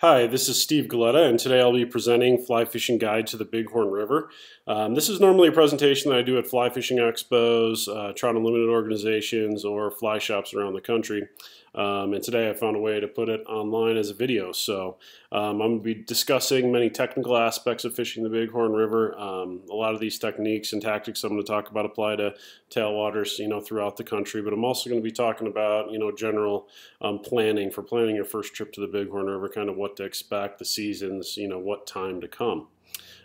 Hi, this is Steve Galletta, and today I'll be presenting Fly Fishing Guide to the Bighorn River. Um, this is normally a presentation that I do at fly fishing expos, uh, trout unlimited organizations, or fly shops around the country. Um, and today I found a way to put it online as a video. So um, I'm going to be discussing many technical aspects of fishing the Bighorn River. Um, a lot of these techniques and tactics I'm going to talk about apply to tailwaters, you know, throughout the country. But I'm also going to be talking about, you know, general um, planning for planning your first trip to the Bighorn River, kind of what to expect, the seasons, you know, what time to come.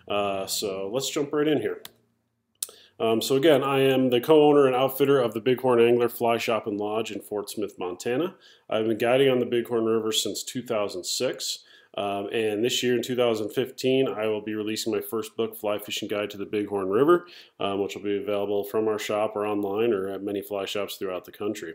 Uh, so let's jump right in here. Um, so again, I am the co-owner and outfitter of the Bighorn Angler Fly Shop and Lodge in Fort Smith, Montana. I've been guiding on the Bighorn River since 2006. Um, and this year in 2015, I will be releasing my first book, Fly Fishing Guide to the Bighorn River, um, which will be available from our shop or online or at many fly shops throughout the country.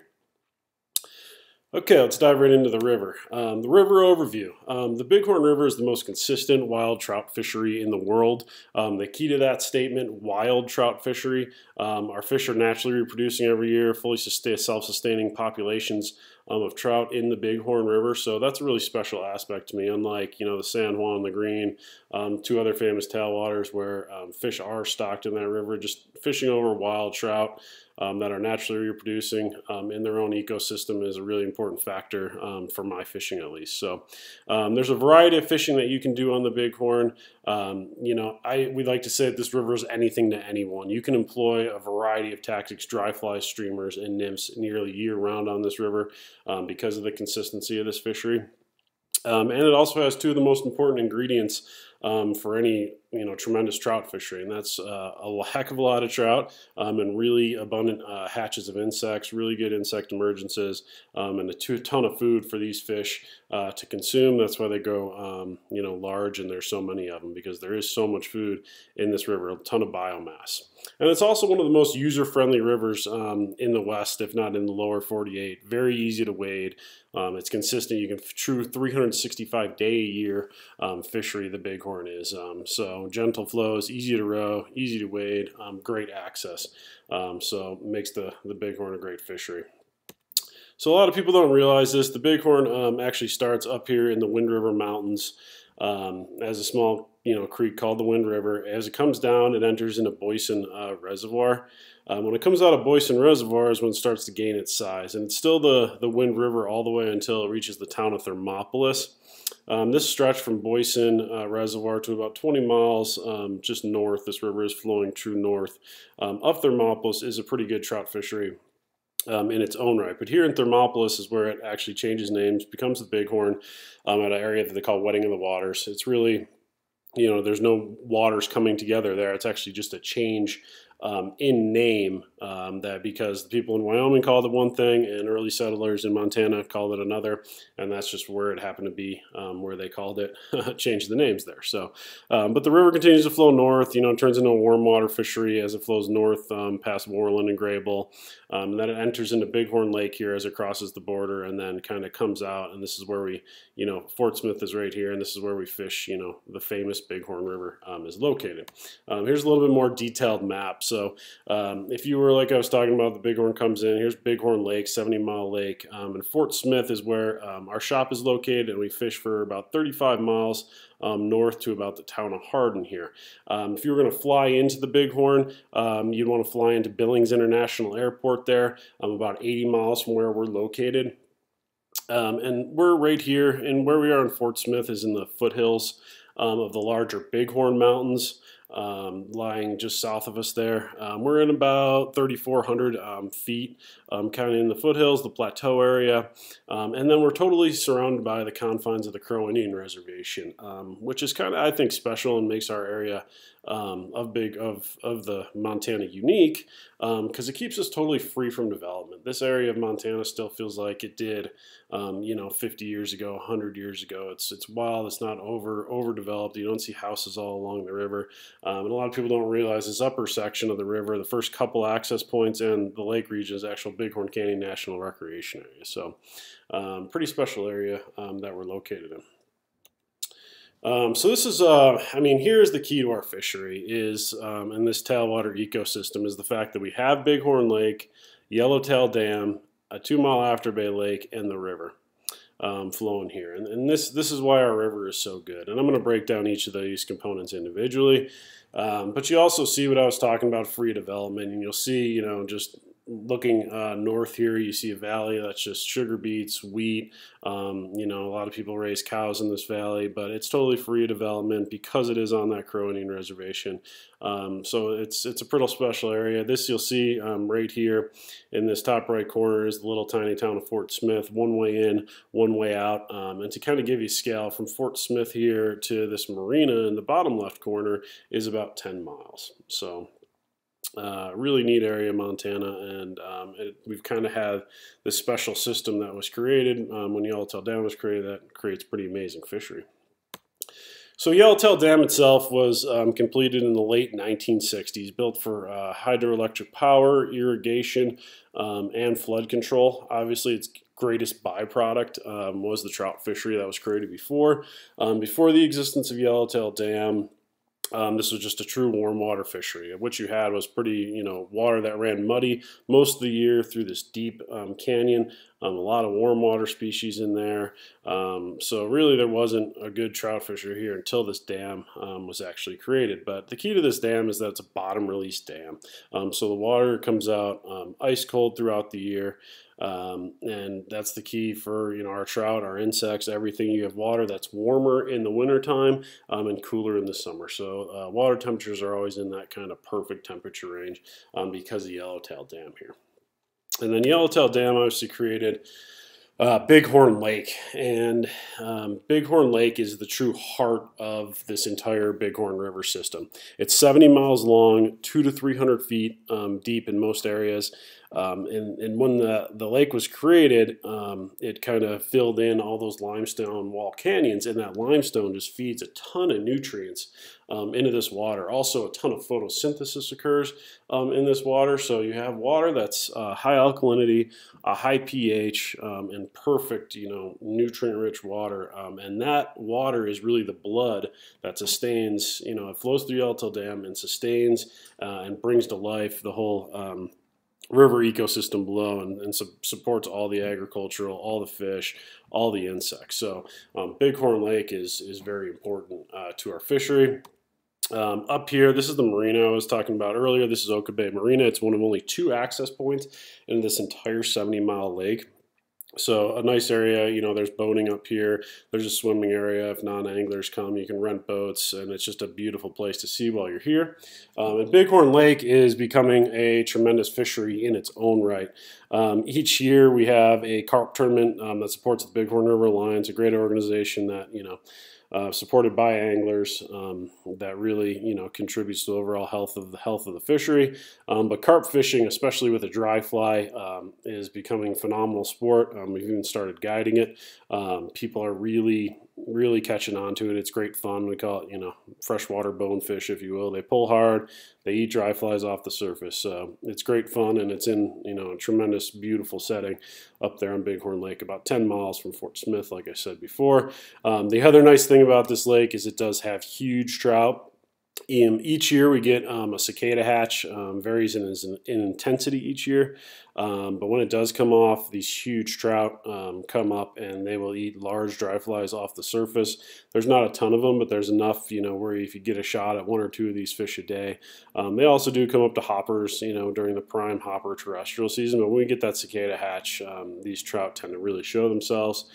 Okay, let's dive right into the river. Um, the river overview. Um, the Bighorn River is the most consistent wild trout fishery in the world. Um, the key to that statement, wild trout fishery, um, our fish are naturally reproducing every year, fully self-sustaining populations um, of trout in the Bighorn River. So that's a really special aspect to me, unlike, you know, the San Juan, the Green, um, two other famous tailwaters where fish are stocked in that river, just fishing over wild trout um, that are naturally reproducing um, in their own ecosystem is a really important factor um, for my fishing at least. So um, there's a variety of fishing that you can do on the Bighorn. Um, you know, I we like to say that this river is anything to anyone. You can employ a variety of tactics, dry fly streamers, and nymphs nearly year round on this river um, because of the consistency of this fishery. and it also has two of the most important ingredients um, for any you know tremendous trout fishery, and that's uh, a heck of a lot of trout um, and really abundant uh, hatches of insects, really good insect emergences, um, and a ton of food for these fish uh, to consume. That's why they go um, you know large, and there's so many of them because there is so much food in this river, a ton of biomass. And it's also one of the most user-friendly rivers um, in the West, if not in the lower 48. Very easy to wade. Um, it's consistent. You can true 365 day a year um, fishery. The bighorn is um, gentle flows, easy to row, easy to wade, um, great access. Um, so makes the the bighorn a great fishery. So a lot of people don't realize this. The bighorn um, actually starts up here in the Wind River Mountains as a small you know creek called the Wind River. As it comes down, it enters into Boysen uh, Reservoir. Um, when it comes out of Boysen Reservoir is when it starts to gain its size, and it's still the the Wind River all the way until it reaches the town of Thermopolis. Um, this stretch from Boysen uh, Reservoir to about 20 miles um, just north, this river is flowing true north, um, of Thermopolis is a pretty good trout fishery. Um, in its own right. But here in Thermopolis is where it actually changes names, becomes the Bighorn um, at an area that they call Wedding of the Waters. It's really you know, there's no waters coming together there. It's actually just a change um, in name um, that because the people in Wyoming called it one thing and early settlers in Montana called it another, and that's just where it happened to be um, where they called it, changed the names there. So, um, but the river continues to flow north. You know, it turns into a warm water fishery as it flows north um, past Worland and Greybull. Um, and then it enters into Bighorn Lake here as it crosses the border, and then kind of comes out. And this is where we, you know, Fort Smith is right here, and this is where we fish. You know, the famous Bighorn River is located. here's a little bit more detailed map. So um, if you were like I was talking about, the Bighorn comes in. Here's Bighorn Lake, 70 Mile Lake, um, and Fort Smith is where um, our shop is located, and we fish for about 35 miles um, north to about the town of Hardin here. Um, if you were going to fly into the Bighorn, um, you'd want to fly into Billings International Airport there, about 80 miles from where we're located. and we're right here, and where we are in Fort Smith is in the foothills of the larger Bighorn Mountains um, lying just south of us there. Um, we're in about 3,400 um, feet, um, kind of in the foothills, the plateau area, um, and then we're totally surrounded by the confines of the Crow Indian Reservation, um, which is kind of, I think, special and makes our area um, of big of of the Montana unique because um, it keeps us totally free from development. This area of Montana still feels like it did, um, you know, 50 years ago, 100 years ago. It's it's wild. It's not over overdeveloped. You don't see houses all along the river, um, and a lot of people don't realize this upper section of the river, the first couple access points and the lake region is actual Bighorn Canyon National Recreation Area. So, um, pretty special area um, that we're located in. Um, so this is, uh, I mean, here's the key to our fishery is, um, in this tailwater ecosystem is the fact that we have Bighorn Lake, Yellowtail Dam, a two mile afterbay lake, and the river. um, flowing here. And, and, this, this is why our river is so good. And I'm going to break down each of these components individually. Um, but you also see what I was talking about, free development, and you'll see, you know, just looking uh, north here, you see a valley that's just sugar beets, wheat. Um, you know, a lot of people raise cows in this valley, but it's totally free development because it is on that Crow Indian reservation. Um, so it's it's a pretty special area. This you'll see um, right here in this top right corner is the little tiny town of Fort Smith. One way in, one way out. Um, and to kind of give you scale, from Fort Smith here to this marina in the bottom left corner is about 10 miles. So uh, really neat area, Montana, and um, it, we've kind of had this special system that was created um, when Yellowtail Dam was created that creates pretty amazing fishery. So Yellowtail Dam itself was um, completed in the late 1960s, built for uh, hydroelectric power, irrigation, um, and flood control. Obviously, its greatest byproduct um, was the trout fishery that was created before. Um, before the existence of Yellowtail Dam, um, this was just a true warm water fishery. What you had was pretty, you know, water that ran muddy most of the year through this deep um, canyon. Um, a lot of warm water species in there. Um, so really there wasn't a good trout fisher here until this dam um, was actually created. But the key to this dam is that it's a bottom release dam. Um, so the water comes out ice cold throughout the year. Um, and that's the key for you know our trout, our insects, everything. You have water that's warmer in the wintertime um, and cooler in the summer. So uh, water temperatures are always in that kind of perfect temperature range um, because of Yellowtail Dam here. And then Yellowtail Dam obviously created uh, Bighorn Lake. And um, Bighorn Lake is the true heart of this entire Bighorn River system. It's 70 miles long, two to 300 feet um, deep in most areas. Um, and, and when the, the lake was created, um, it kind of filled in all those limestone wall canyons, and that limestone just feeds a ton of nutrients um, into this water. Also, a ton of photosynthesis occurs um, in this water, so you have water that's uh, high alkalinity, a high pH, um, and perfect, you know, nutrient-rich water. Um, and that water is really the blood that sustains, you know, it flows through Yellowtail Dam and sustains uh, and brings to life the whole river ecosystem below and, and su supports all the agricultural, all the fish, all the insects. So um, Bighorn Lake is, is very important uh, to our fishery. Um, up here, this is the marina I was talking about earlier. This is Ok-A-Beh Marina. It's one of only two access points in this entire 70 mile lake. So a nice area, you know, there's boating up here. There's a swimming area. If non-anglers come, you can rent boats, and it's just a beautiful place to see while you're here. Um, and Bighorn Lake is becoming a tremendous fishery in its own right. Um, each year we have a carp tournament um, that supports the Bighorn River Alliance, a great organization that, you know, uh, supported by anglers um, that really you know contributes to the overall health of the health of the fishery. Um, but carp fishing, especially with a dry fly, um, is becoming a phenomenal sport. Um, we've even started guiding it. Um, people are really really catching on to it. It's great fun. We call it, you know, freshwater bonefish, if you will. They pull hard. They eat dry flies off the surface. So it's great fun, and it's in, you know, a tremendous, beautiful setting up there on Bighorn Lake, about 10 miles from Fort Smith, like I said before. Um, the other nice thing about this lake is it does have huge trout. Each year we get um, a cicada hatch, um, varies in, in, intensity each year. Um, but when it does come off, these huge trout um, come up and they will eat large dry flies off the surface. There's not a ton of them, but there's enough, you know, where if you get a shot at one or two of these fish a day. Um, they also do come up to hoppers, you know, during the prime hopper terrestrial season. But when we get that cicada hatch, these trout tend to really show themselves.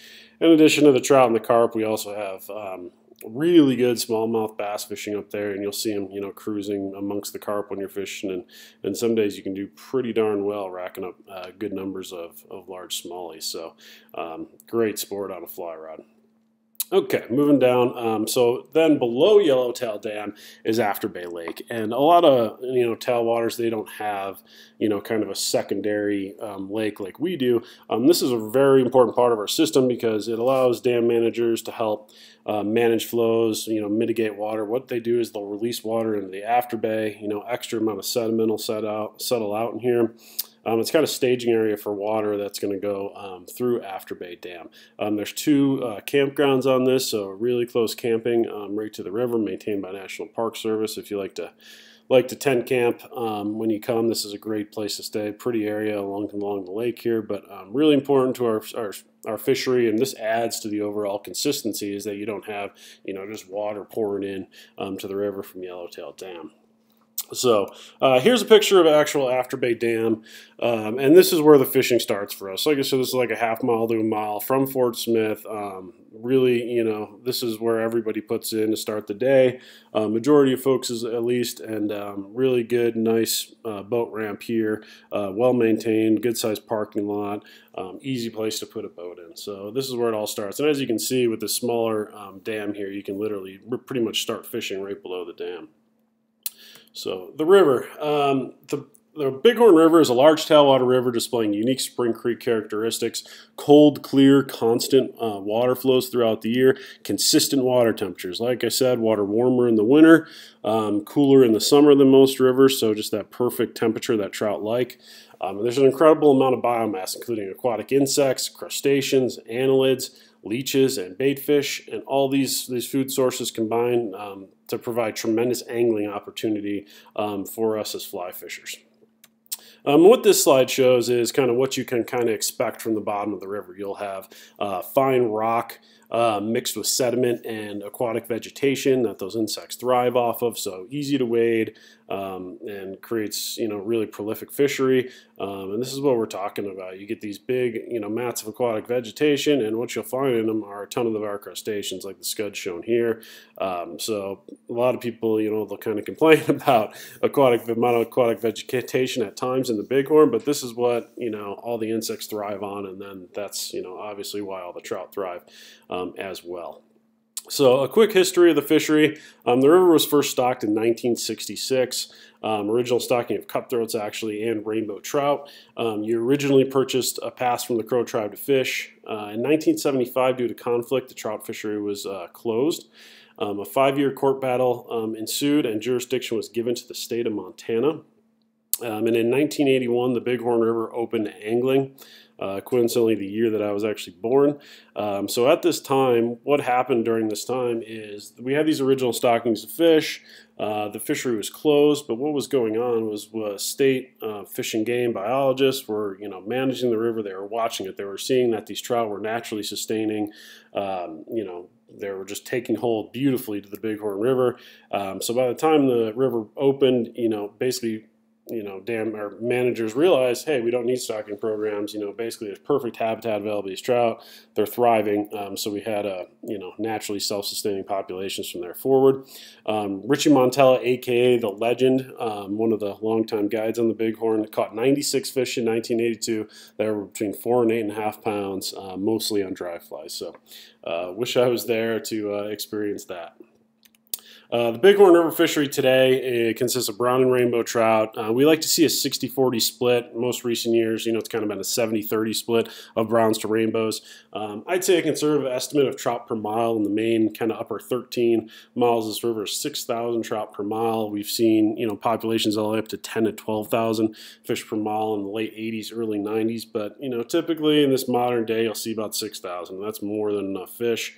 In addition to the trout and the carp, we also have really good smallmouth bass fishing up there, and you'll see them, you know, cruising amongst the carp when you're fishing. And, and some days you can do pretty darn well racking up uh, good numbers of, of large smallies. So um, great sport on a fly rod. Okay, moving down. Um, so then below Yellowtail Dam is Afterbay Lake, and a lot of you know tailwaters they don't have you know kind of a secondary um, lake like we do. Um, this is a very important part of our system because it allows dam managers to help uh, manage flows, you know, mitigate water. What they do is they'll release water into the Afterbay. You know, extra amount of sediment will set out settle out in here. Um, it's kind of staging area for water that's going to go um, through Afterbay Dam. Um, there's two uh, campgrounds on this, so really close camping um, right to the river, maintained by National Park Service. If you like to like to tent camp um, when you come. This is a great place to stay. Pretty area along along the lake here, but um, really important to our, our our fishery, and this adds to the overall consistency. Is that you don't have you know just water pouring in to the river from Yellowtail Dam. So uh, here's a picture of actual Afterbay Dam, um, and this is where the fishing starts for us. Like I said, this is like a half mile to a mile from Fort Smith. Um, really, you know, this is where everybody puts in to start the day. Uh, majority of folks is at least, and um, really good, nice uh, boat ramp here, uh, well maintained, good sized parking lot, um, easy place to put a boat in. So this is where it all starts. And as you can see with the smaller um, dam here, you can literally pretty much start fishing right below the dam. So the river, um, the the Bighorn River is a large tailwater river displaying unique Spring Creek characteristics. Cold, clear, constant uh, water flows throughout the year. Consistent water temperatures. Like I said, water warmer in the winter, um, cooler in the summer than most rivers, so just that perfect temperature that trout like. Um, there's an incredible amount of biomass, including aquatic insects, crustaceans, annelids, leeches, and baitfish, and all these, these food sources combine um, to provide tremendous angling opportunity um, for us as fly fishers. Um, what this slide shows is kind of what you can kind of expect from the bottom of the river. You'll have uh, fine rock uh, mixed with sediment and aquatic vegetation that those insects thrive off of. So easy to wade um, and creates you know really prolific fishery. Um, and this is what we're talking about. You get these big you know mats of aquatic vegetation, and what you'll find in them are a ton of the var crustaceans, like the scud shown here. Um, so a lot of people you know they'll kind of complain about aquatic amount of aquatic vegetation at times in the bighorn, but this is what you know all the insects thrive on, and then that's you know obviously why all the trout thrive um, as well. So, a quick history of the fishery. Um, the river was first stocked in 1966. Um, original stocking of cutthroats, actually, and rainbow trout. Um, you originally purchased a pass from the Crow tribe to fish. Uh, in 1975, due to conflict, the trout fishery was uh, closed. Um, a five year court battle um, ensued, and jurisdiction was given to the state of Montana. Um, and in 1981, the Bighorn River opened to angling uh, coincidentally the year that I was actually born. Um, so at this time, what happened during this time is we had these original stockings of fish. Uh, the fishery was closed, but what was going on was, was state uh, fish and game biologists were, you know, managing the river. They were watching it. They were seeing that these trout were naturally sustaining, um, you know, they were just taking hold beautifully to the Bighorn River. Um, so by the time the river opened, you know, basically you know, damn, our managers realize, hey, we don't need stocking programs. You know, basically there's perfect habitat available these trout. They're thriving. Um, so we had a you know naturally self-sustaining populations from there forward. Um, Richie Montella, aka the legend, um, one of the longtime guides on the Bighorn, caught 96 fish in 1982 that were between four and eight and a half pounds, uh, mostly on dry flies. So, uh, wish I was there to uh, experience that. Uh, the Bighorn River fishery today consists of brown and rainbow trout. Uh, we like to see a 60-40 split. Most recent years, you know, it's kind of been a 70-30 split of browns to rainbows. Um, I'd say a conservative estimate of trout per mile in the main kind of upper 13 miles this river is 6,000 trout per mile. We've seen, you know, populations all the way up to 10 to 12,000 fish per mile in the late 80s, early 90s. But, you know, typically in this modern day, you'll see about 6,000. That's more than enough fish.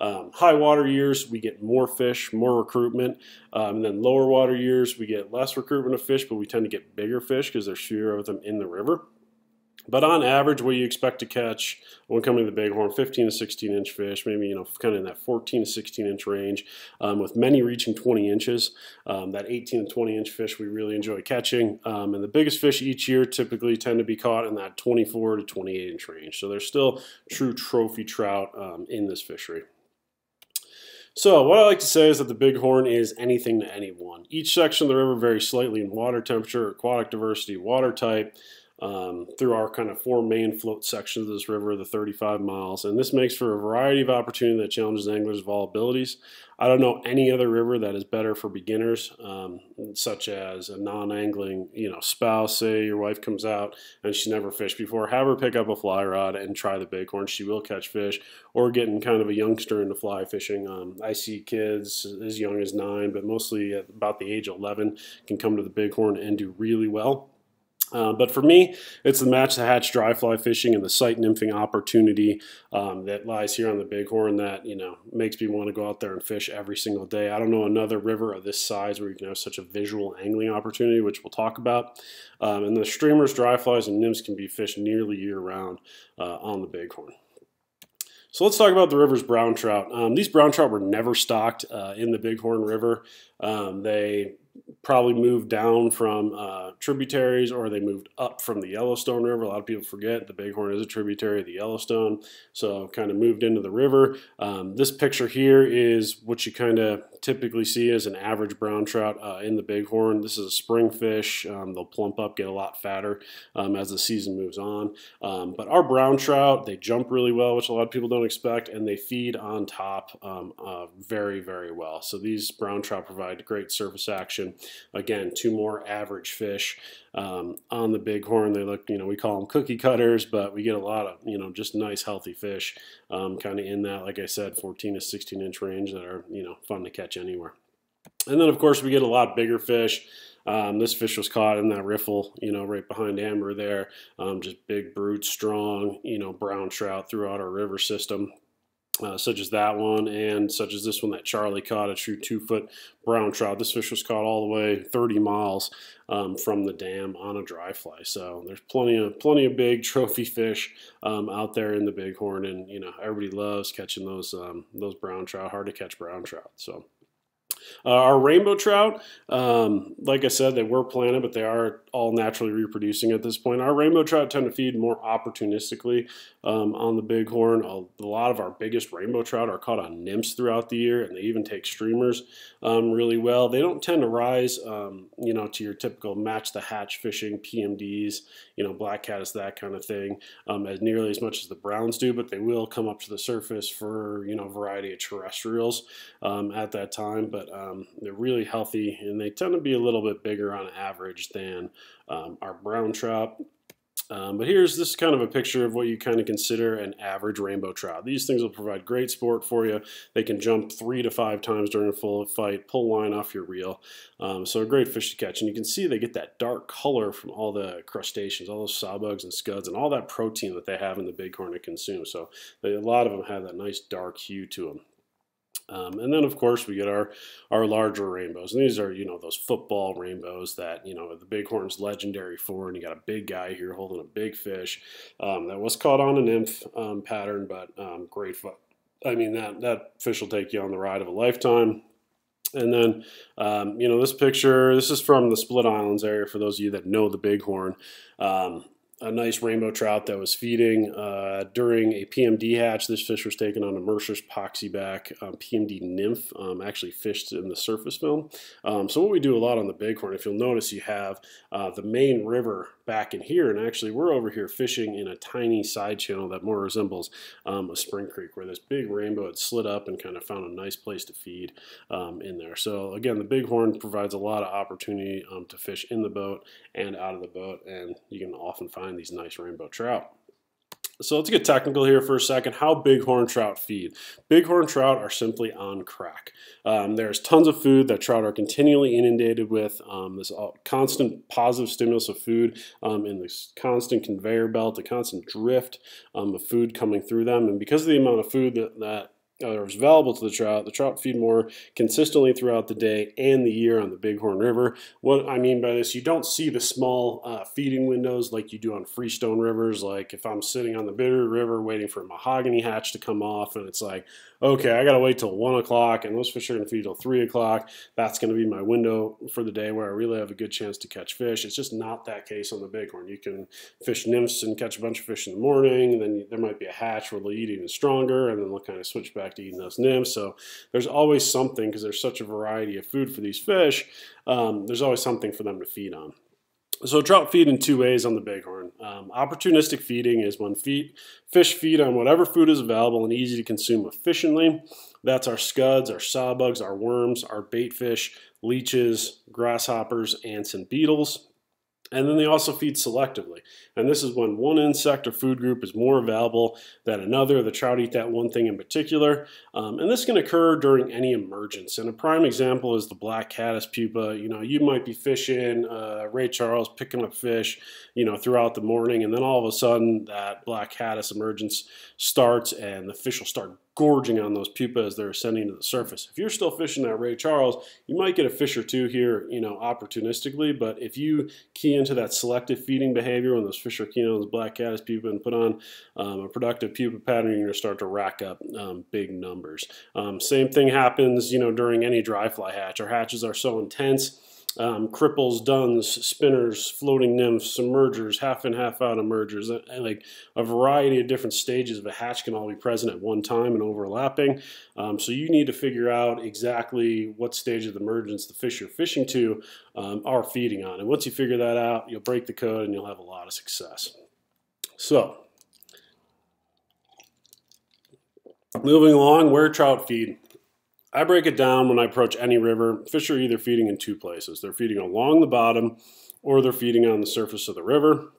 Um, high water years, we get more fish, more recruitment. Um, and then lower water years, we get less recruitment of fish, but we tend to get bigger fish because there's fewer of them in the river. But on average, what you expect to catch when coming to the bighorn, 15 to 16 inch fish, maybe you know kind of in that 14 to 16 inch range, um, with many reaching 20 inches. Um, that 18 to 20 inch fish we really enjoy catching, um, and the biggest fish each year typically tend to be caught in that 24 to 28 inch range. So there's still true trophy trout um, in this fishery. So what I like to say is that the Bighorn is anything to anyone. Each section of the river varies slightly in water temperature, aquatic diversity, water type, um, through our kind of four main float sections of this river, the 35 miles. And this makes for a variety of opportunity that challenges anglers of all abilities. I don't know any other river that is better for beginners, um, such as a non-angling, you know, spouse. Say your wife comes out and she's never fished before, have her pick up a fly rod and try the bighorn. She will catch fish. Or getting kind of a youngster into fly fishing. Um, I see kids as young as nine, but mostly about the age of 11 can come to the bighorn and do really well. Uh, but for me, it's the match the hatch dry fly fishing and the sight nymphing opportunity um, that lies here on the Bighorn that you know makes me want to go out there and fish every single day. I don't know another river of this size where you can have such a visual angling opportunity, which we'll talk about. Um, and the streamers, dry flies, and nymphs can be fished nearly year round uh, on the Bighorn. So let's talk about the river's brown trout. Um, these brown trout were never stocked uh, in the Bighorn River. Um, they probably moved down from uh, tributaries or they moved up from the Yellowstone River. A lot of people forget the Bighorn is a tributary of the Yellowstone, so kind of moved into the river. Um, this picture here is what you kind of typically see as an average brown trout uh, in the Bighorn. This is a spring fish. Um, they'll plump up, get a lot fatter um, as the season moves on. Um, but our brown trout, they jump really well, which a lot of people don't expect, and they feed on top um, uh, very, very well. So these brown trout provide great surface action. Again, two more average fish um, on the bighorn. They look, you know, we call them cookie cutters, but we get a lot of, you know, just nice healthy fish um, kind of in that, like I said, 14 to 16 inch range that are, you know, fun to catch anywhere. And then, of course, we get a lot bigger fish. Um, this fish was caught in that riffle, you know, right behind Amber there. Um, just big, brute, strong, you know, brown trout throughout our river system uh, such as that one and such as this one that Charlie caught, a true two foot brown trout. This fish was caught all the way 30 miles um, from the dam on a dry fly. So there's plenty of plenty of big trophy fish um, out there in the Bighorn, and you know everybody loves catching those um, those brown trout. Hard to catch brown trout. So. Uh, our rainbow trout, um, like I said, they were planted, but they are all naturally reproducing at this point. Our rainbow trout tend to feed more opportunistically um, on the bighorn. A, lot of our biggest rainbow trout are caught on nymphs throughout the year, and they even take streamers um, really well. They don't tend to rise, um, you know, to your typical match the hatch fishing PMDs, you know, black caddis, that kind of thing, um, as nearly as much as the browns do, but they will come up to the surface for, you know, a variety of terrestrials um, at that time. But um, they're really healthy, and they tend to be a little bit bigger on average than um, our brown trout. Um, but here's this kind of a picture of what you kind of consider an average rainbow trout. These things will provide great sport for you. They can jump three to five times during a full fight, pull line off your reel. Um, so a great fish to catch. And you can see they get that dark color from all the crustaceans, all those sawbugs and scuds, and all that protein that they have in the bighorn to consume. So they, a lot of them have that nice dark hue to them. Um, and then, of course, we get our our larger rainbows, and these are you know those football rainbows that you know the bighorn's legendary for. And you got a big guy here holding a big fish um, that was caught on a nymph um, pattern, but um, great. I mean that that fish will take you on the ride of a lifetime. And then, um, you know, this picture, this is from the Split Islands area for those of you that know the bighorn. Um, a nice rainbow trout that was feeding uh, during a PMD hatch. This fish was taken on a Mercer's poxyback um, PMD nymph, um, actually fished in the surface film. Um, so what we do a lot on the Bighorn, if you'll notice, you have uh, the main river back in here, and actually we're over here fishing in a tiny side channel that more resembles um, a spring creek, where this big rainbow had slid up and kind of found a nice place to feed um, in there. So again, the Bighorn provides a lot of opportunity um, to fish in the boat and out of the boat, and you can often find find these nice rainbow trout. So let's get technical here for a second. How bighorn trout feed? Bighorn trout are simply on crack. Um, there's tons of food that trout are continually inundated with. Um, this constant positive stimulus of food um, in this constant conveyor belt, a constant drift um, of food coming through them. And because of the amount of food that, that uh, is available to the trout. The trout feed more consistently throughout the day and the year on the Bighorn River. What I mean by this, you don't see the small uh, feeding windows like you do on freestone rivers. Like if I'm sitting on the Bitterroot River waiting for a mahogany hatch to come off, and it's like, okay, I got to wait till one o'clock, and those fish are going to feed till three o'clock. That's going to be my window for the day where I really have a good chance to catch fish. It's just not that case on the Bighorn. You can fish nymphs and catch a bunch of fish in the morning, and then there might be a hatch where they'll eat even stronger, and then they'll kind of switch back to eating those nymphs. So there's always something because there's such a variety of food for these fish. Um, there's always something for them to feed on. So trout feed in two ways on the bighorn. Um, opportunistic feeding is when feed, fish feed on whatever food is available and easy to consume efficiently. That's our scuds, our sawbugs, our worms, our bait fish, leeches, grasshoppers, ants, and beetles. And then they also feed selectively. And this is when one insect or food group is more available than another. The trout eat that one thing in particular. Um, and this can occur during any emergence. And a prime example is the black caddis pupa. You know, you might be fishing, uh, Ray Charles picking up fish, you know, throughout the morning. And then all of a sudden that black caddis emergence starts and the fish will start gorging on those pupa as they're ascending to the surface. If you're still fishing that Ray Charles, you might get a fish or two here, you know, opportunistically, but if you key into that selective feeding behavior when those fish are keying on those black caddis pupa and put on um, a productive pupa pattern, you're going to start to rack up um, big numbers. Um, same thing happens, you know, during any dry fly hatch. Our hatches are so intense um, cripples, duns, spinners, floating nymphs, submergers, half and half out emergers, and like a variety of different stages of a hatch can all be present at one time and overlapping. Um, so you need to figure out exactly what stage of the emergence the fish you're fishing to um, are feeding on. And once you figure that out, you'll break the code and you'll have a lot of success. So, moving along, where trout feed. I break it down when I approach any river. Fish are either feeding in two places. They're feeding along the bottom or they're feeding on the surface of the river.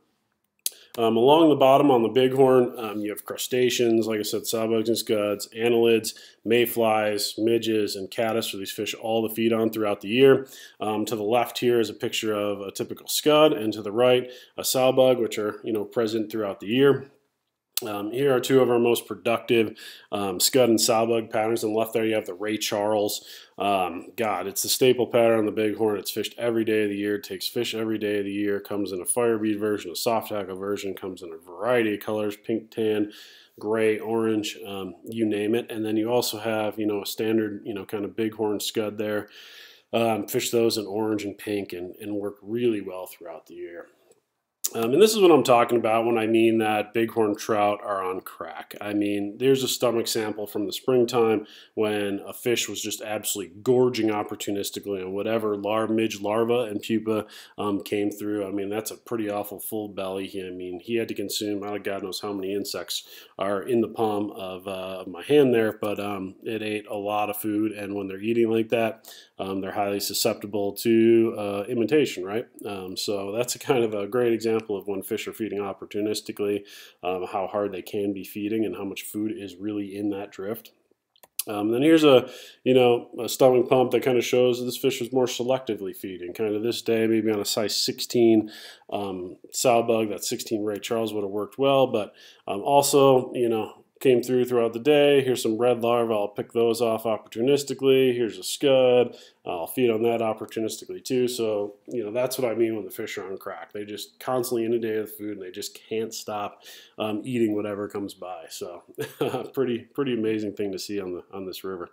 Um, along the bottom on the bighorn, um, you have crustaceans, like I said, sawbugs and scuds, annelids, mayflies, midges, and caddis for these fish all to feed on throughout the year. Um, to the left here is a picture of a typical scud, and to the right, a sawbug, which are you know present throughout the year. Um, here are two of our most productive um, scud and sawbug patterns. On the left there, you have the Ray Charles. Um, God, it's the staple pattern on the bighorn. It's fished every day of the year. It takes fish every day of the year. Comes in a firebead version, a soft tackle version. Comes in a variety of colors: pink, tan, gray, orange, um, you name it. And then you also have, you know, a standard, you know, kind of bighorn scud there. Um, fish those in orange and pink and, and work really well throughout the year. Um, and this is what I'm talking about when I mean that bighorn trout are on crack. I mean, there's a stomach sample from the springtime when a fish was just absolutely gorging opportunistically on whatever lar midge larva and pupa um, came through. I mean, that's a pretty awful full belly. I mean, he had to consume, I God knows how many insects are in the palm of, uh, my hand there, but um, it ate a lot of food. And when they're eating like that, um, they're highly susceptible to uh, imitation, right? Um, so that's a kind of a great example of when fish are feeding opportunistically, um, how hard they can be feeding and how much food is really in that drift. Um, then here's a, you know, a stomach pump that kind of shows this fish was more selectively feeding. Kind of this day, maybe on a size 16 um, sow bug, that 16 Ray Charles would have worked well. But um, also, you know, came through throughout the day. Here's some red larvae. I'll pick those off opportunistically. Here's a scud. I'll feed on that opportunistically too. So, you know, that's what I mean when the fish are on crack. They just constantly inundate with food and they just can't stop um, eating whatever comes by. So, pretty pretty amazing thing to see on the on this river.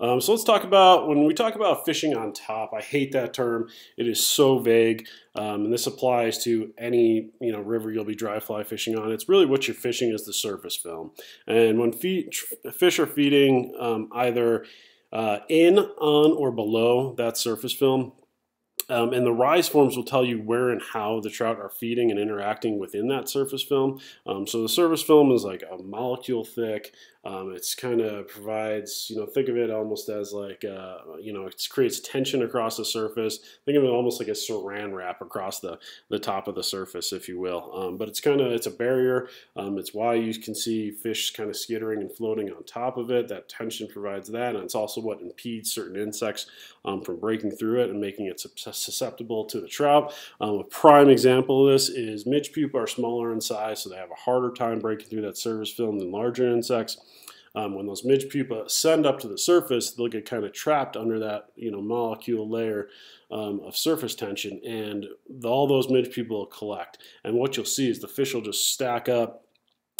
Um, so let's talk about when we talk about fishing on top. I hate that term. It is so vague, um, and this applies to any you know river you'll be dry fly fishing on. It's really what you're fishing is the surface film. And when fish are feeding um, either uh, in, on, or below that surface film, um, and the rise forms will tell you where and how the trout are feeding and interacting within that surface film. Um, so the surface film is like a molecule thick. Um, it's kind of provides, you know, think of it almost as like, uh, you know, it creates tension across the surface. Think of it almost like a saran wrap across the, the top of the surface, if you will. Um, but it's kind of, it's a barrier. Um, it's why you can see fish kind of skittering and floating on top of it. That tension provides that. And it's also what impedes certain insects um, from breaking through it and making it susceptible to the trout. Um, a prime example of this is midge pupa are smaller in size, so they have a harder time breaking through that surface film than larger insects. Um, when those midge pupa ascend up to the surface, they'll get kind of trapped under that you know molecule layer um, of surface tension, and the, all those midge pupa will collect. And what you'll see is the fish will just stack up,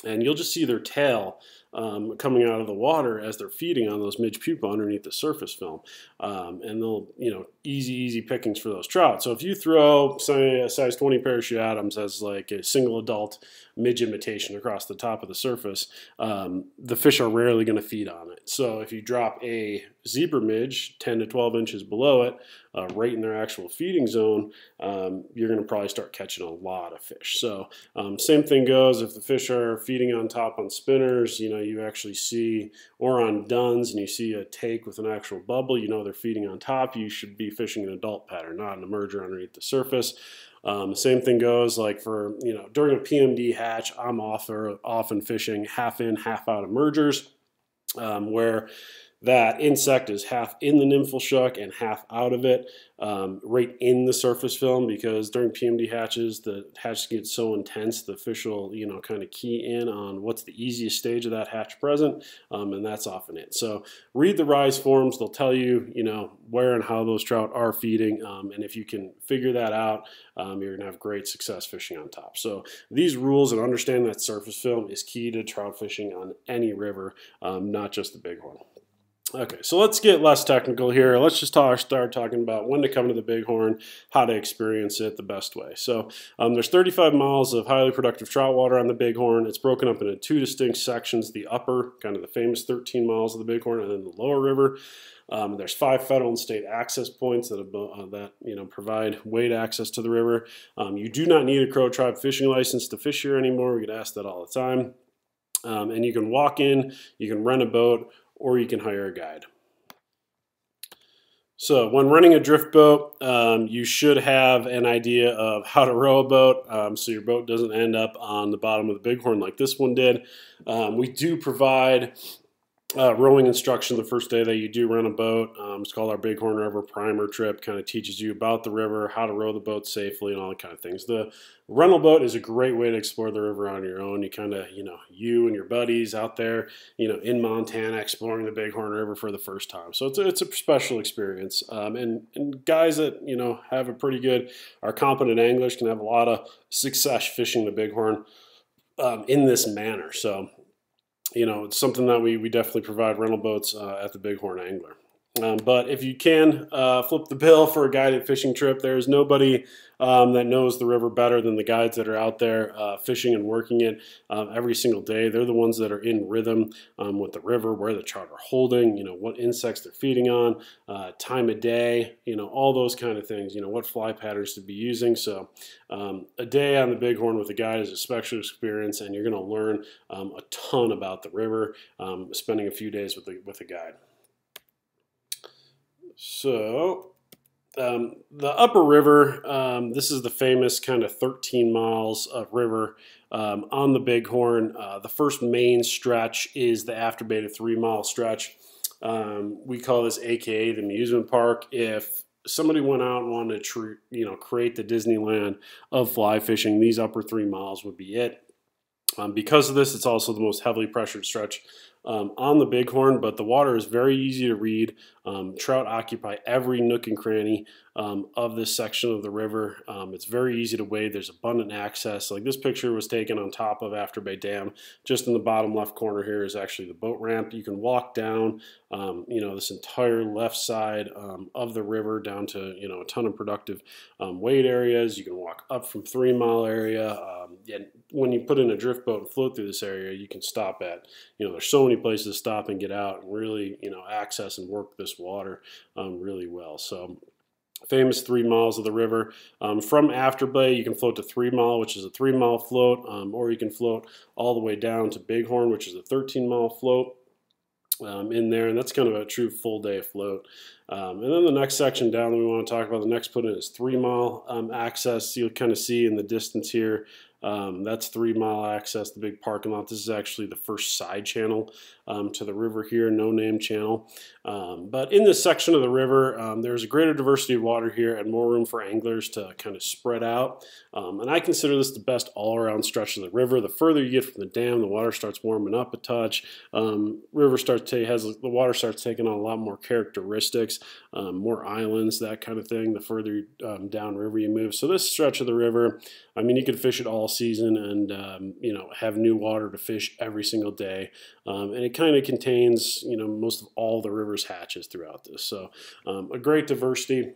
and you'll just see their tail um, coming out of the water as they're feeding on those midge pupa underneath the surface film. Um, and they'll, you know, easy, easy pickings for those trout. So if you throw, say, a size 20 parachute Adams as like a single adult midge imitation across the top of the surface, um, the fish are rarely going to feed on it. So if you drop a zebra midge 10 to 12 inches below it, uh, right in their actual feeding zone, um, you're going to probably start catching a lot of fish. So um, same thing goes if the fish are feeding on top on spinners, you know, you actually see, or on duns and you see a take with an actual bubble, you know they're feeding on top, you should be fishing an adult pattern, not an emerger underneath the surface. Um, same thing goes like for, you know, during a PMD hatch, I'm often, often fishing half in, half out emergers um, where that insect is half in the nymphal shuck and half out of it, um, right in the surface film because during PMD hatches, the hatch gets so intense, the fish will, you know, kind of key in on what's the easiest stage of that hatch present, um, and that's often it. So read the rise forms; they'll tell you, you know, where and how those trout are feeding, um, and if you can figure that out, um, you're gonna have great success fishing on top. So these rules and understanding that surface film is key to trout fishing on any river, um, not just the bighorn. Okay, so let's get less technical here. Let's just talk, start talking about when to come to the Bighorn, how to experience it the best way. So um, there's 35 miles of highly productive trout water on the Bighorn. It's broken up into two distinct sections, the upper, kind of the famous 13 miles of the Bighorn, and then the lower river. Um, there's five federal and state access points that, have, uh, that you know provide wade access to the river. Um, you do not need a Crow Tribe fishing license to fish here anymore. We get asked that all the time. Um, and you can walk in, you can rent a boat, or you can hire a guide. So when running a drift boat, um, you should have an idea of how to row a boat um, so your boat doesn't end up on the bottom of the bighorn like this one did. Um, we do provide uh, rowing instruction the first day that you do rent a boat. Um, it's called our Bighorn River Primer Trip. Kind of teaches you about the river, how to row the boat safely, and all that kind of things. The rental boat is a great way to explore the river on your own. You kind of, you know, you and your buddies out there, you know, in Montana exploring the Bighorn River for the first time. So it's a, it's a special experience. Um, and, and guys that, you know, have a pretty good, are competent anglers can have a lot of success fishing the Bighorn um, in this manner. So you know, it's something that we, we definitely provide rental boats uh, at the Bighorn Angler. Um, but if you can uh, flip the bill for a guided fishing trip, there is nobody um, that knows the river better than the guides that are out there uh, fishing and working it uh, every single day. They're the ones that are in rhythm um, with the river, where the trout are holding, you know, what insects they're feeding on, uh, time of day, you know, all those kind of things, you know, what fly patterns to be using. So um, a day on the Bighorn with a guide is a special experience, and you're going to learn um, a ton about the river spending a few days with the, with a guide. So um, the upper river, um, this is the famous kind of 13 miles of river um, on the Bighorn. Uh, the first main stretch is the Afterbay to three mile stretch. Um, we call this AKA the amusement park. If somebody went out and wanted to, you know, create the Disneyland of fly fishing, these upper three miles would be it. Um, because of this, it's also the most heavily pressured stretch um, on the bighorn, but the water is very easy to read. Um, trout occupy every nook and cranny um, of this section of the river. Um, it's very easy to wade. There's abundant access. Like this picture was taken on top of Afterbay Dam. Just in the bottom left corner here is actually the boat ramp. You can walk down, um, you know, this entire left side um, of the river down to, you know, a ton of productive wade areas. You can walk up from Three Mile area. and when you put in a drift boat and float through this area, you can stop at, you know, there's so many places to stop and get out and really, you know, access and work this water um, really well. So famous three miles of the river. Um, from Afterbay, you can float to Three Mile, which is a three mile float, um, or you can float all the way down to Bighorn, which is a 13 mile float. Um, in there, and that's kind of a true full day float. Um, and then the next section down that we want to talk about, the next put in is three mile um, access. You'll kind of see in the distance here um, that's three mile access, the big parking lot. This is actually the first side channel um, to the river here, no name channel. Um, but in this section of the river, um, there's a greater diversity of water here and more room for anglers to kind of spread out. Um, and I consider this the best all around stretch of the river. The further you get from the dam, the water starts warming up a touch. Um, river starts to, has the water starts taking on a lot more characteristics, more islands, that kind of thing. The further down river you move, so this stretch of the river, I mean, you could fish it all season and um, you know have new water to fish every single day. Um, and it kind of contains you know most of all the river's hatches throughout this. So um, a great diversity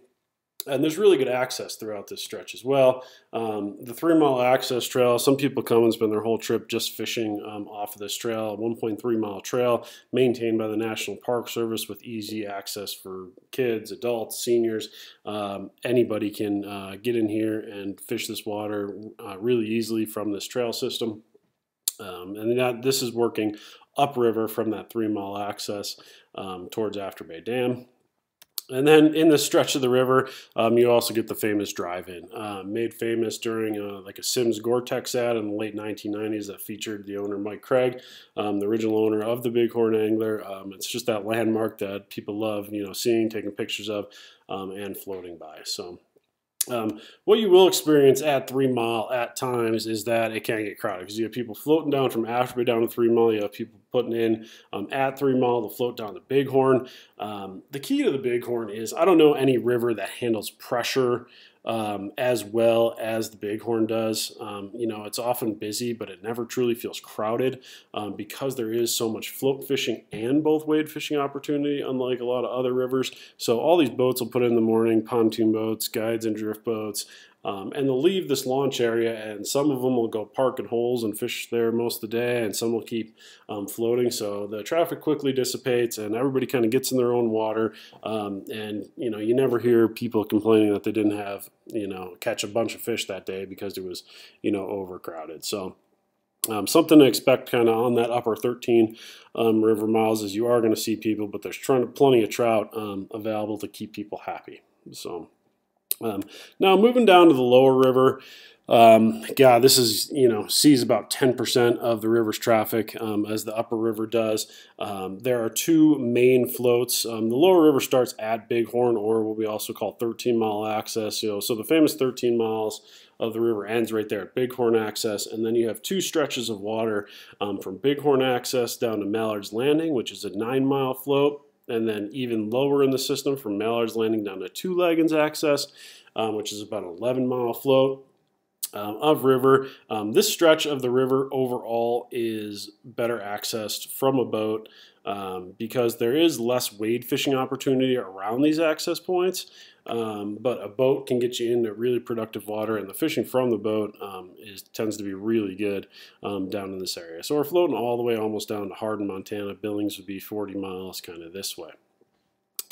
and there's really good access throughout this stretch as well. Um, the three mile access trail, some people come and spend their whole trip just fishing um, off of this trail, 1.3 mile trail maintained by the National Park Service with easy access for kids, adults, seniors. Um, anybody can uh, get in here and fish this water uh, really easily from this trail system. Um, and that this is working upriver from that three mile access um, towards Afterbay Dam. And then in the stretch of the river, um, you also get the famous drive-in, uh, made famous during uh, like a Simms Gore-Tex ad in the late 1990s that featured the owner Mike Craig, um, the original owner of the Bighorn Angler. Um, it's just that landmark that people love, you know, seeing, taking pictures of, um, and floating by. So. Um, what you will experience at Three Mile at times is that it can get crowded because you have people floating down from Afterbay down to Three Mile. You have people putting in um, at Three Mile to float down the Bighorn. Um, the key to the Bighorn is I don't know any river that handles pressure um, as well as the Bighorn does. Um, you know, it's often busy, but it never truly feels crowded um, because there is so much float fishing and both wade fishing opportunity, unlike a lot of other rivers. So all these boats will put in the morning, pontoon boats, guides and drift boats, um, and they'll leave this launch area, and some of them will go park in holes and fish there most of the day, and some will keep um, floating. So the traffic quickly dissipates, and everybody kind of gets in their own water. Um, and you know, you never hear people complaining that they didn't have you know catch a bunch of fish that day because it was you know overcrowded. So. Um, something to expect kind of on that upper 13 um, river miles is you are going to see people, but there's plenty of trout um, available to keep people happy. So um, now moving down to the lower river, um, God, this is, you know, sees about 10% of the river's traffic um, as the upper river does. Um, there are two main floats. Um, the lower river starts at Bighorn or what we also call 13 mile access. You know, so the famous 13 miles of the river ends right there at Bighorn access. And then you have two stretches of water um, from Bighorn access down to Mallard's Landing, which is a nine mile float and then even lower in the system from Mallard's Landing down to Two Leggins access, um, which is about 11 mile float. Um, of river. Um, this stretch of the river overall is better accessed from a boat um, because there is less wade fishing opportunity around these access points. Um, but a boat can get you into really productive water, and the fishing from the boat um, is tends to be really good um, down in this area. So we're floating all the way almost down to Hardin, Montana. Billings would be 40 miles kind of this way.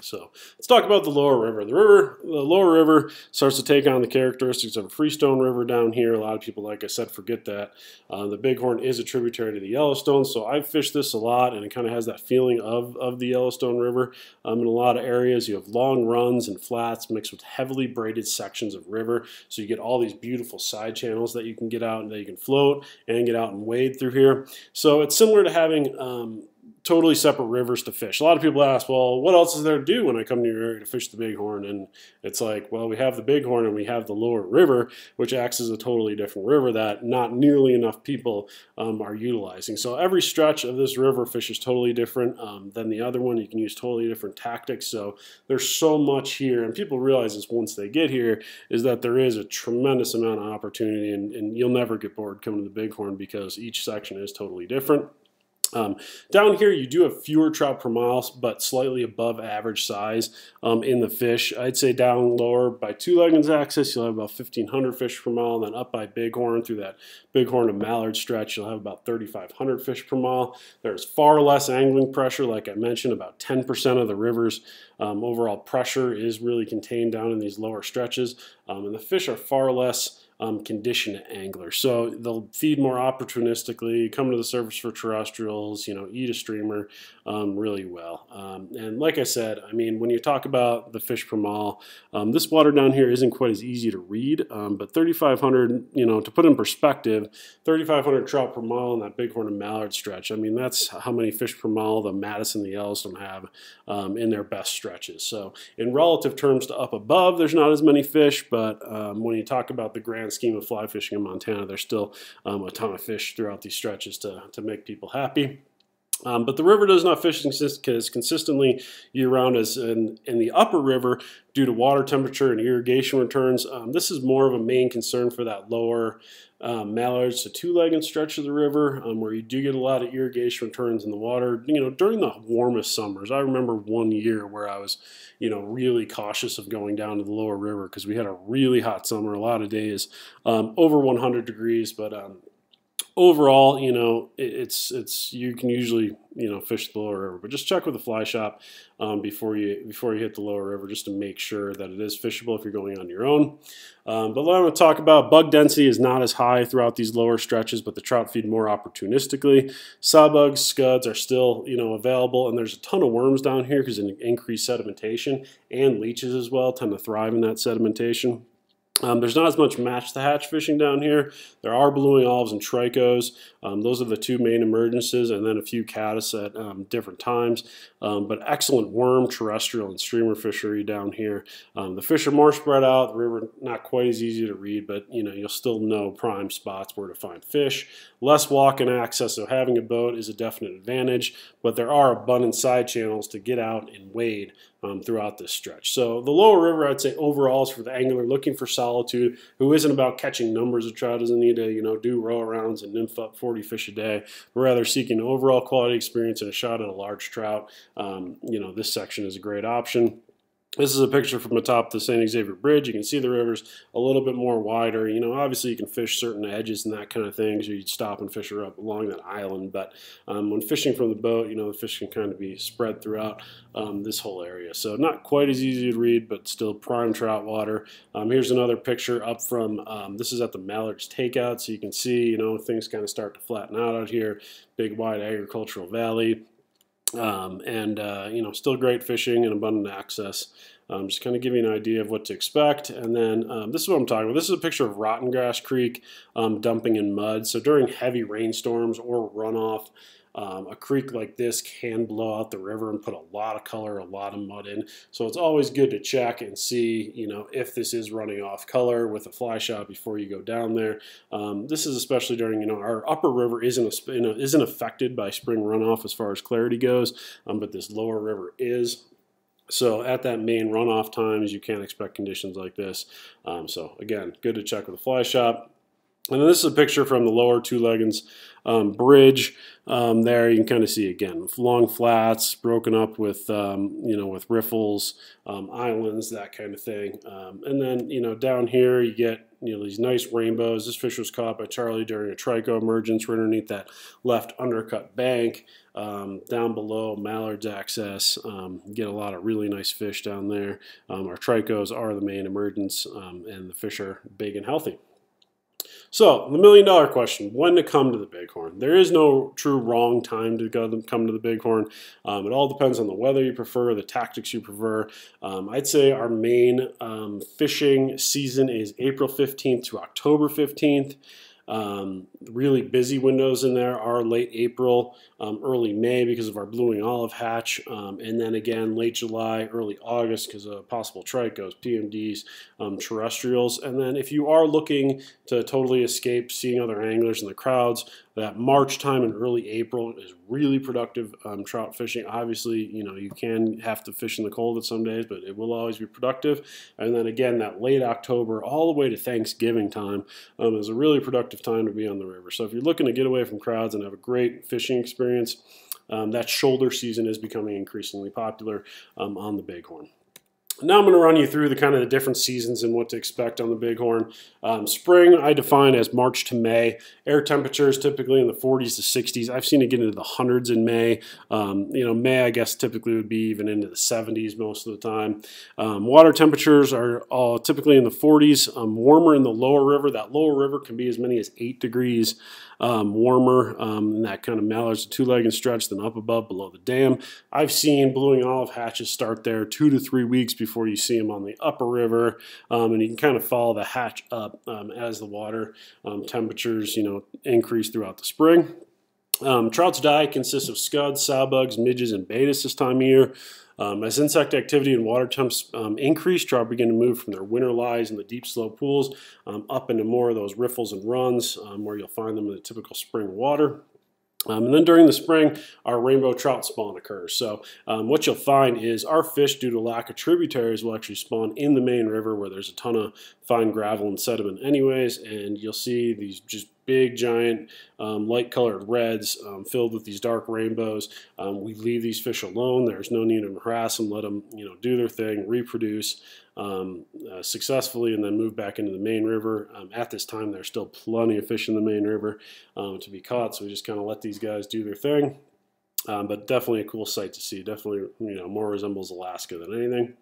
So let's talk about the lower river. The river, the lower river starts to take on the characteristics of a freestone river down here. A lot of people, like I said, forget that. Uh, the Bighorn is a tributary to the Yellowstone, so I've fished this a lot, and it kind of has that feeling of, of the Yellowstone River. Um, in a lot of areas, you have long runs and flats mixed with heavily braided sections of river, so you get all these beautiful side channels that you can get out and that you can float and get out and wade through here. So it's similar to having um, totally separate rivers to fish. A lot of people ask, well, what else is there to do when I come to your area to fish the Bighorn? And it's like, well, we have the Bighorn and we have the lower river, which acts as a totally different river that not nearly enough people um, are utilizing. So every stretch of this river fish is totally different um, than the other one. You can use totally different tactics. So there's so much here, and people realize this once they get here, is that there is a tremendous amount of opportunity, and, and you'll never get bored coming to the Bighorn because each section is totally different. Um, down here, you do have fewer trout per mile, but slightly above average size um, in the fish. I'd say down lower by Two Leggins access, you'll have about 1,500 fish per mile. And then up by Bighorn through that Bighorn to Mallard stretch, you'll have about 3,500 fish per mile. There's far less angling pressure, like I mentioned, about 10% of the river's um, overall pressure is really contained down in these lower stretches. Um, and the fish are far less um, conditioned angler. So they'll feed more opportunistically, come to the surface for terrestrials, you know, eat a streamer um, really well. Um, and like I said, I mean, when you talk about the fish per mile, um, this water down here isn't quite as easy to read, um, but 3,500, you know, to put in perspective, 3,500 trout per mile in that Bighorn and Mallard stretch. I mean, that's how many fish per mile the Madison, the Yellowstone have um, in their best stretches. So in relative terms to up above, there's not as many fish, but when you talk about the grand scheme of fly fishing in Montana, there's still um, a ton of fish throughout these stretches to, to make people happy. Um, but the river does not fish as consistently year-round as in, in, the upper river due to water temperature and irrigation returns. Um, this is more of a main concern for that lower um, mallards to Two Leggins stretch of the river um, where you do get a lot of irrigation returns in the water. You know, during the warmest summers, I remember one year where I was, you know, really cautious of going down to the lower river because we had a really hot summer, a lot of days um, over 100 degrees, but um, overall, you know, it's it's you can usually you know fish the lower river, but just check with the fly shop um, before you before you hit the lower river, just to make sure that it is fishable if you're going on your own. Um, but what I'm going to talk about, bug density is not as high throughout these lower stretches, but the trout feed more opportunistically. Sow bugs, scuds are still you know available, and there's a ton of worms down here because of increased sedimentation and leeches as well tend to thrive in that sedimentation. Um, there's not as much match the hatch fishing down here. There are blue wing olives and tricos. Um, those are the two main emergences, and then a few caddis at um, different times. Um, but excellent worm, terrestrial, and streamer fishery down here. Um, the fish are more spread out. The river not quite as easy to read, but you know you'll still know prime spots where to find fish. Less walk-in access, so having a boat is a definite advantage. But there are abundant side channels to get out and wade um, throughout this stretch. So the lower river, I'd say overall is for the angler looking for solitude, who isn't about catching numbers of trout, doesn't need to you know do row arounds and nymph up 40 fish a day, but rather seeking overall quality experience and a shot at a large trout. Um, you know this section is a great option. This is a picture from atop the St. Xavier Bridge. You can see the river's a little bit more wider. You know, obviously you can fish certain edges and that kind of thing, so you'd stop and fish her up along that island. But um, when fishing from the boat, you know, the fish can kind of be spread throughout um, this whole area. So not quite as easy to read, but still prime trout water. Um, here's another picture up from, um, this is at the Mallard's Takeout, so you can see, you know, things kind of start to flatten out out here. Big, wide agricultural valley. Um, and uh, you know, still great fishing and abundant access. Um, just kind of give you an idea of what to expect. And then um, this is what I'm talking about. This is a picture of Rotten Grass Creek um, dumping in mud. So during heavy rainstorms or runoff, um, a creek like this can blow out the river and put a lot of color, a lot of mud in. So it's always good to check and see, you know, if this is running off color with a fly shot before you go down there. Um, this is especially during, you know, our upper river isn't a, you know, isn't affected by spring runoff as far as clarity goes, um, but this lower river is. So at that main runoff times, you can't expect conditions like this. Um, so again, good to check with a fly shop. And then this is a picture from the lower Two Leggins um, bridge. Um, there you can kind of see again long flats broken up with um, you know with riffles, um, islands, that kind of thing. Um, and then you know down here you get you know these nice rainbows. This fish was caught by Charlie during a trico emergence. We're underneath that left undercut bank. Um, down below Mallard's access, get a lot of really nice fish down there. our tricos are the main emergence, and the fish are big and healthy. So, the million dollar question when to come to the Bighorn? There is no true wrong time to go to come to the Bighorn. Um, it all depends on the weather you prefer, the tactics you prefer. Um, I'd say our main um, fishing season is April 15th to October 15th. Um, really busy windows in there are late April, um, early May because of our blue wing olive hatch, um, and then again late July, early August because of possible tricos, PMDs, um, terrestrials. And then if you are looking to totally escape seeing other anglers in the crowds, that March time and early April is really productive um, trout fishing. Obviously, you know, you can have to fish in the cold at some days, but it will always be productive. And then again, that late October all the way to Thanksgiving time um, is a really productive time to be on the river. So if you're looking to get away from crowds and have a great fishing experience, um, that shoulder season is becoming increasingly popular um, on the Bighorn. Now I'm going to run you through the kind of the different seasons and what to expect on the Bighorn. Um, spring I define as March to May. Air temperatures typically in the 40s to 60s. I've seen it get into the hundreds in May. Um, you know, May I guess typically would be even into the 70s most of the time. Um, water temperatures are all typically in the 40s. Um, warmer in the lower river. That lower river can be as many as 8 degrees um, warmer um, in that kind of Mallard's Two Leggins stretch than up above below the dam. I've seen blue wing olive hatches start there two to three weeks before you see them on the upper river, um, and you can kind of follow the hatch up um, as the water um, temperatures, you know, increase throughout the spring. Um, trout's diet consists of scuds, sow bugs, midges, and baetis this time of year. Um, as insect activity and water temps um, increase, trout begin to move from their winter lies in the deep, slow pools um, up into more of those riffles and runs um, where you'll find them in the typical spring water. Um, and then during the spring, our rainbow trout spawn occurs. So um, what you'll find is our fish, due to lack of tributaries, will actually spawn in the main river where there's a ton of fine gravel and sediment anyways, and you'll see these just big, giant, um, light colored redds um, filled with these dark rainbows. Um, we leave these fish alone. There's no need to harass them. Let them, you know, do their thing, reproduce um, uh, successfully, and then move back into the main river. Um, at this time, there's still plenty of fish in the main river um, to be caught, so we just kind of let these guys do their thing. but definitely a cool sight to see. Definitely, you know, more resembles Alaska than anything.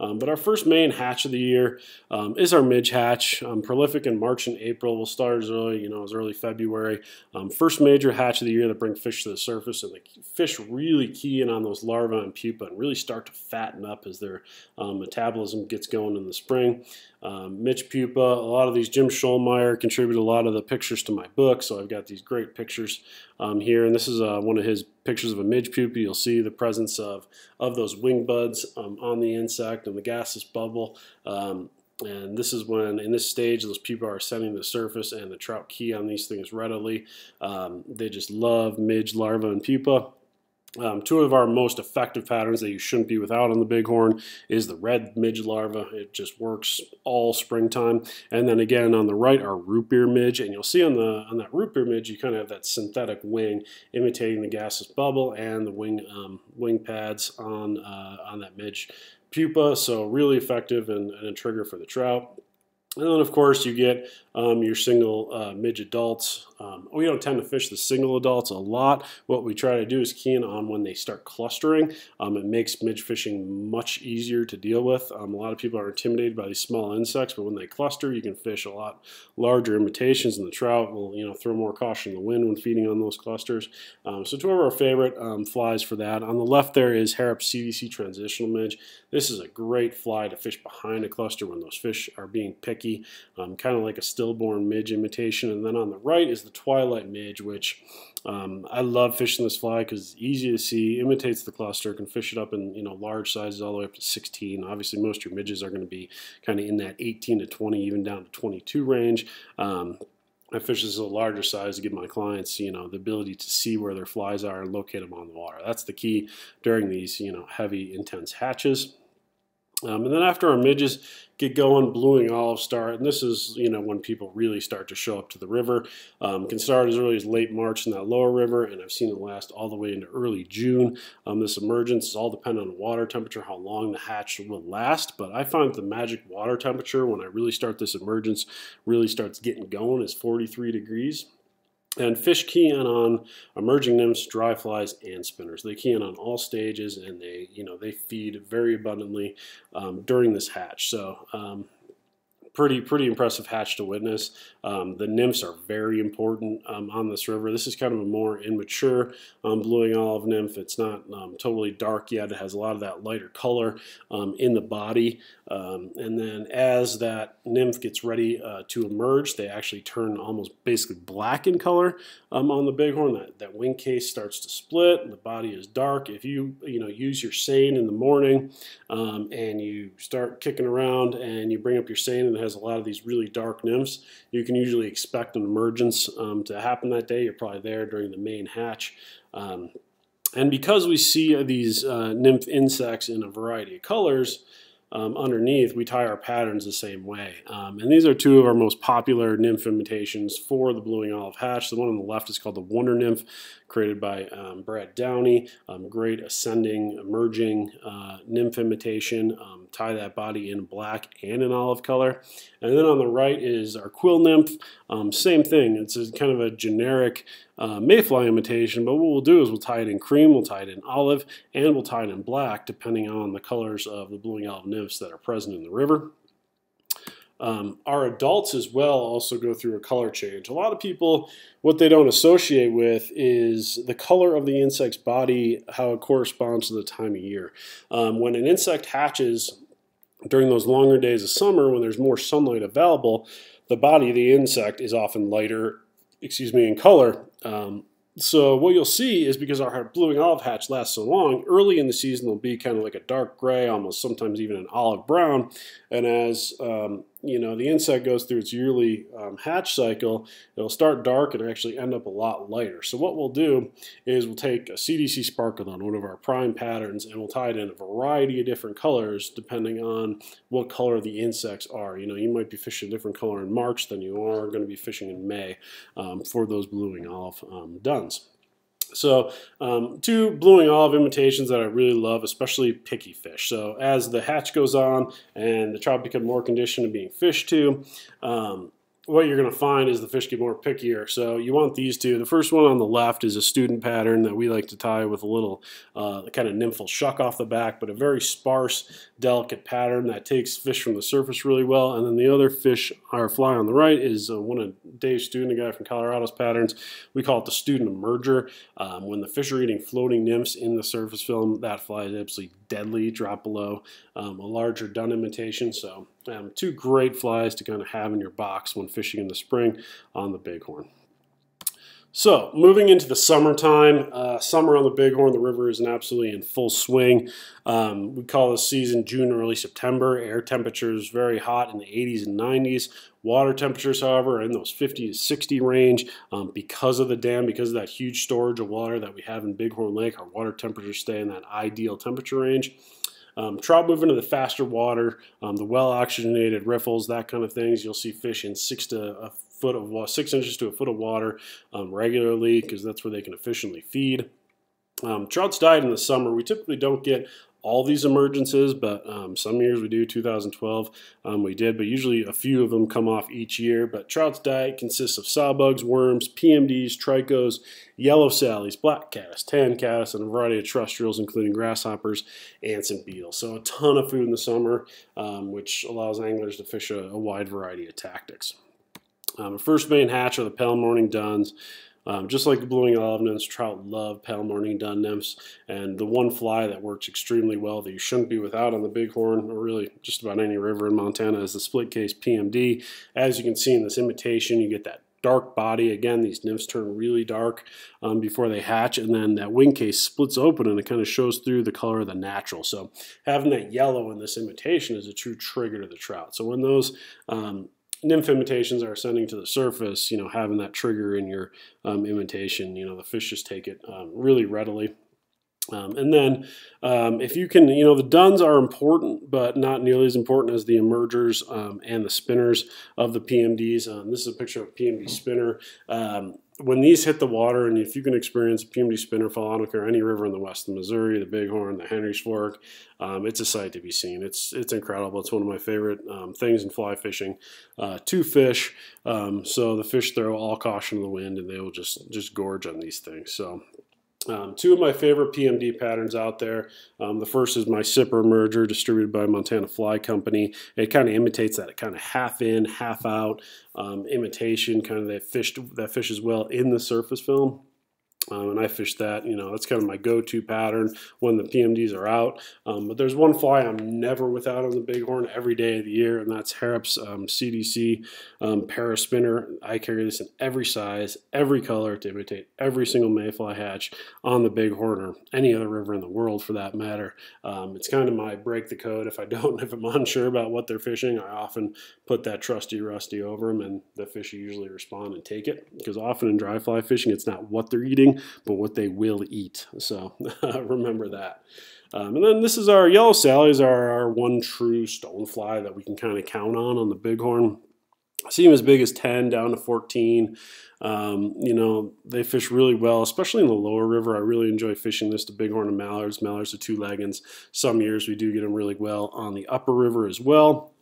Um, but our first main hatch of the year um, is our midge hatch. Um, prolific in March and April. We'll start as early, you know, as early February. Um, first major hatch of the year that bring fish to the surface, and the fish really key in on those larvae and pupa and really start to fatten up as their um, metabolism gets going in the spring. Um, Midge Pupa, a lot of these, Jim Schollmeyer contributed a lot of the pictures to my book, so I've got these great pictures um, here, and this is uh, one of his pictures of a midge pupa. You'll see the presence of, of those wing buds um, on the insect and the gaseous bubble. Um, and this is when, in this stage, those pupa are ascending the surface and the trout key on these things readily. Um, they just love midge larvae and pupa. Um, two of our most effective patterns that you shouldn't be without on the bighorn is the red midge larva. It just works all springtime. And then again on the right are root beer midge, and you'll see on the on that root beer midge you kind of have that synthetic wing imitating the gaseous bubble and the wing um, wing pads on uh, on that midge pupa. So really effective and, and a trigger for the trout. And then, of course, you get um, your single uh, midge adults. Um, we don't tend to fish the single adults a lot. What we try to do is key in on when they start clustering. Um, it makes midge fishing much easier to deal with. Um, a lot of people are intimidated by these small insects, but when they cluster, you can fish a lot larger imitations, and the trout will, you know, throw more caution in the wind when feeding on those clusters. Um, so two of our favorite um, flies for that. On the left there is Harrop CDC transitional midge. This is a great fly to fish behind a cluster when those fish are being picky kind of like a stillborn midge imitation. And then on the right is the twilight midge, which um, I love fishing this fly because it's easy to see, imitates the cluster, can fish it up in you know large sizes all the way up to 16. Obviously, most of your midges are going to be kind of in that 18 to 20, even down to 22 range. Um, I fish this a larger size to give my clients, you know, the ability to see where their flies are and locate them on the water. That's the key during these, you know, heavy, intense hatches. Um, and then after our midges get going, blue wing olive start, and this is you know when people really start to show up to the river. Um, can start as early as late March in that lower river, and I've seen it last all the way into early June. Um, this emergence is all dependent on water temperature, how long the hatch will last. But I find the magic water temperature when I really start this emergence really starts getting going is 43 degrees. And fish key in on emerging nymphs, dry flies, and spinners. They key in on all stages, and they, you know, they feed very abundantly um, during this hatch. So um, pretty pretty impressive hatch to witness. Um, the nymphs are very important um, on this river. This is kind of a more immature um, blue wing olive nymph. It's not um, totally dark yet. It has a lot of that lighter color um, in the body. Um, and then as that nymph gets ready uh, to emerge, they actually turn almost basically black in color on the bighorn. That, that wing case starts to split. The body is dark. If you you know use your seine in the morning and you start kicking around and you bring up your seine and it has has a lot of these really dark nymphs. You can usually expect an emergence um, to happen that day. You're probably there during the main hatch. Um, and because we see these uh, nymph insects in a variety of colors, um, underneath, we tie our patterns the same way. Um, and these are two of our most popular nymph imitations for the blue wing olive hatch. The one on the left is called the Wonder Nymph, created by um, Brad Downey. Um, great ascending, emerging uh, nymph imitation. Um, tie that body in black and in olive color. And then on the right is our quill nymph. Um, same thing. It's a, kind of a generic uh, mayfly imitation, but what we'll do is we'll tie it in cream, we'll tie it in olive, and we'll tie it in black, depending on the colors of the blue wing olive nymphs that are present in the river. Um, our adults as well also go through a color change. A lot of people, what they don't associate with is the color of the insect's body, how it corresponds to the time of year. Um, when an insect hatches during those longer days of summer, when there's more sunlight available, the body of the insect is often lighter, excuse me, in color. Um, so what you'll see is because our blue wing olive hatch lasts so long, early in the season they'll be kind of like a dark gray, almost sometimes even an olive brown. And as um, you know, the insect goes through its yearly um, hatch cycle, it'll start dark and actually end up a lot lighter. So what we'll do is we'll take a CDC sparkle on one of our prime patterns, and we'll tie it in a variety of different colors depending on what color the insects are. You know, you might be fishing a different color in March than you are going to be fishing in May um, for those blue wing olive um, duns. So um, two blue wing olive imitations that I really love, especially picky fish. So as the hatch goes on and the trout become more conditioned to being fished to, um, what you're going to find is the fish get more pickier. So you want these two. The first one on the left is a student pattern that we like to tie with a little uh, kind of nymphal shuck off the back, but a very sparse, delicate pattern that takes fish from the surface really well. And then the other fish, our fly on the right, is uh, one of Dave's student, a guy from Colorado's patterns. We call it the student emerger. Um, when the fish are eating floating nymphs in the surface film, that fly is absolutely deadly, drop below um, a larger dun imitation. So um, two great flies to kind of have in your box when fishing in the spring on the bighorn. So, moving into the summertime, uh, summer on the Bighorn, the river is absolutely in full swing. Um, we call this season June, early September. Air temperatures very hot in the 80s and 90s. Water temperatures, however, are in those 50 to 60 range um, because of the dam, because of that huge storage of water that we have in Bighorn Lake. Our water temperatures stay in that ideal temperature range. Um, trout move into the faster water, um, the well oxygenated riffles, that kind of things. You'll see fish in six to a foot of water, six inches to a foot of water um, regularly because that's where they can efficiently feed. Um, trout's diet in the summer. We typically don't get all these emergences, but um, some years we do. 2012 um, we did, but usually a few of them come off each year. But trout's diet consists of sowbugs, worms, PMDs, tricos, yellow sallies, black caddis, tan caddis, and a variety of terrestrials, including grasshoppers, ants, and beetles. So a ton of food in the summer, um, which allows anglers to fish a, a wide variety of tactics. Um, first main hatch are the pale morning duns. Um, just like the blue wing olive nymphs, trout love pale morning dun nymphs. And the one fly that works extremely well that you shouldn't be without on the bighorn, or really just about any river in Montana, is the split case PMD. As you can see in this imitation, you get that dark body. Again, these nymphs turn really dark um, before they hatch, and then that wing case splits open and it kind of shows through the color of the natural. So having that yellow in this imitation is a true trigger to the trout. So when those um, nymph imitations are ascending to the surface, you know, having that trigger in your um, imitation, you know, the fish just take it um, really readily. Um, and then um, if you can, you know, the duns are important, but not nearly as important as the emergers um, and the spinners of the PMDs. Um, this is a picture of a PMD spinner when these hit the water, and if you can experience a PMD spinner fall, I don't care any river in the west, the Missouri, the Bighorn, the Henry's Fork, um, it's a sight to be seen. It's it's incredible. It's one of my favorite um, things in fly fishing. Uh, two fish, um, so the fish throw all caution to the wind, and they will just just gorge on these things. So um, two of my favorite PMD patterns out there. Um, the first is my Sipper merger distributed by Montana Fly Company. It kind of imitates that kind of half in, half out um, imitation, kind of that fish that fishes well in the surface film. Um, and I fish that, you know, that's kind of my go-to pattern when the PMDs are out. Um, but there's one fly I'm never without on the Bighorn every day of the year, and that's Harrop's um, CDC um, Paraspinner. I carry this in every size, every color to imitate every single mayfly hatch on the Bighorn or any other river in the world for that matter. Um, it's kind of my break the code. If I don't, if I'm unsure about what they're fishing, I often put that trusty rusty over them, and the fish usually respond and take it. Because often in dry fly fishing, it's not what they're eating, but what they will eat. So remember that. Um, and then this is our yellow sallies, are our one true stonefly that we can kind of count on on the bighorn. I see them as big as 10 down to 14. Um, you know, they fish really well, especially in the lower river. I really enjoy fishing this to bighorn and mallards. Mallards to Two Leggins. Some years we do get them really well on the upper river as well.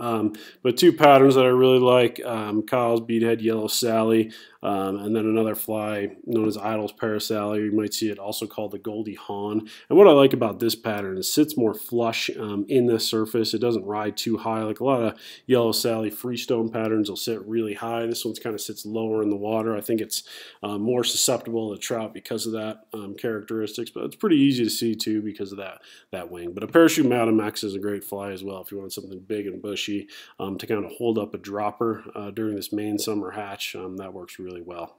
Um, but two patterns that I really like, um, Kyle's Beadhead Yellow Sally, um, and then another fly known as Idle's Parasally. You might see it also called the Goldie Hawn. And what I like about this pattern is it sits more flush um, in the surface. It doesn't ride too high. Like a lot of Yellow Sally freestone patterns will sit really high. This one kind of sits lower in the water. I think it's um, more susceptible to trout because of that um, characteristics, but it's pretty easy to see too because of that, that wing. But a Parachute Madam X is a great fly as well if you want something big and bushy um, to kind of hold up a dropper uh, during this main summer hatch. Um, that works really really well.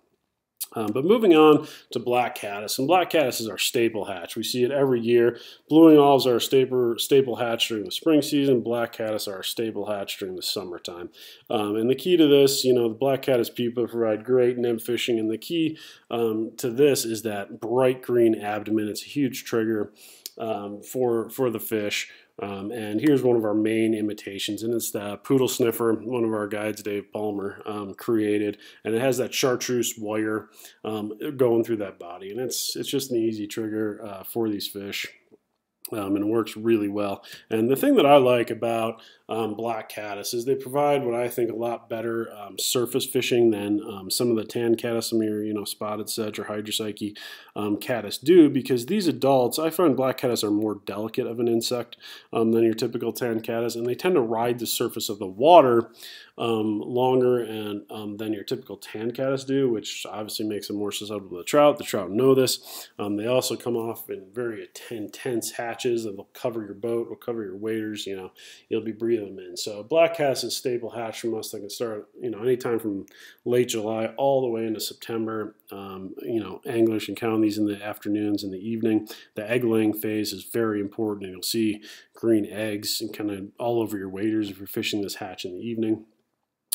Um, but moving on to black caddis, and black caddis is our staple hatch. We see it every year. Blue wing olives are our staple, staple hatch during the spring season. Black caddis are our staple hatch during the summertime. Um, and the key to this, you know, the black caddis pupa provide great nymph fishing, and the key um, to this is that bright green abdomen. It's a huge trigger um, for for the fish. Um, and here's one of our main imitations, and it's the poodle sniffer, one of our guides, Dave Palmer, um, created, and it has that chartreuse wire um, going through that body, and it's it's just an easy trigger uh, for these fish um, and it works really well. And the thing that I like about um, black caddis is they provide what I think a lot better um, surface fishing than um, some of the tan caddis, your you know spotted sedge or hydropsyche um, caddis do because these adults, I find black caddis are more delicate of an insect um, than your typical tan caddis, and they tend to ride the surface of the water um, longer and um, than your typical tan caddis do, which obviously makes them more susceptible to trout. The trout know this. Um, they also come off in very intense hatches and they'll cover your boat, will cover your waders. You know, you'll be breathing them in. So black caddis is stable hatch from us that can start, you know, anytime from late July all the way into September. Um, you know, anglers can count these in the afternoons and the evening. The egg laying phase is very important, and you'll see green eggs and kind of all over your waders if you're fishing this hatch in the evening.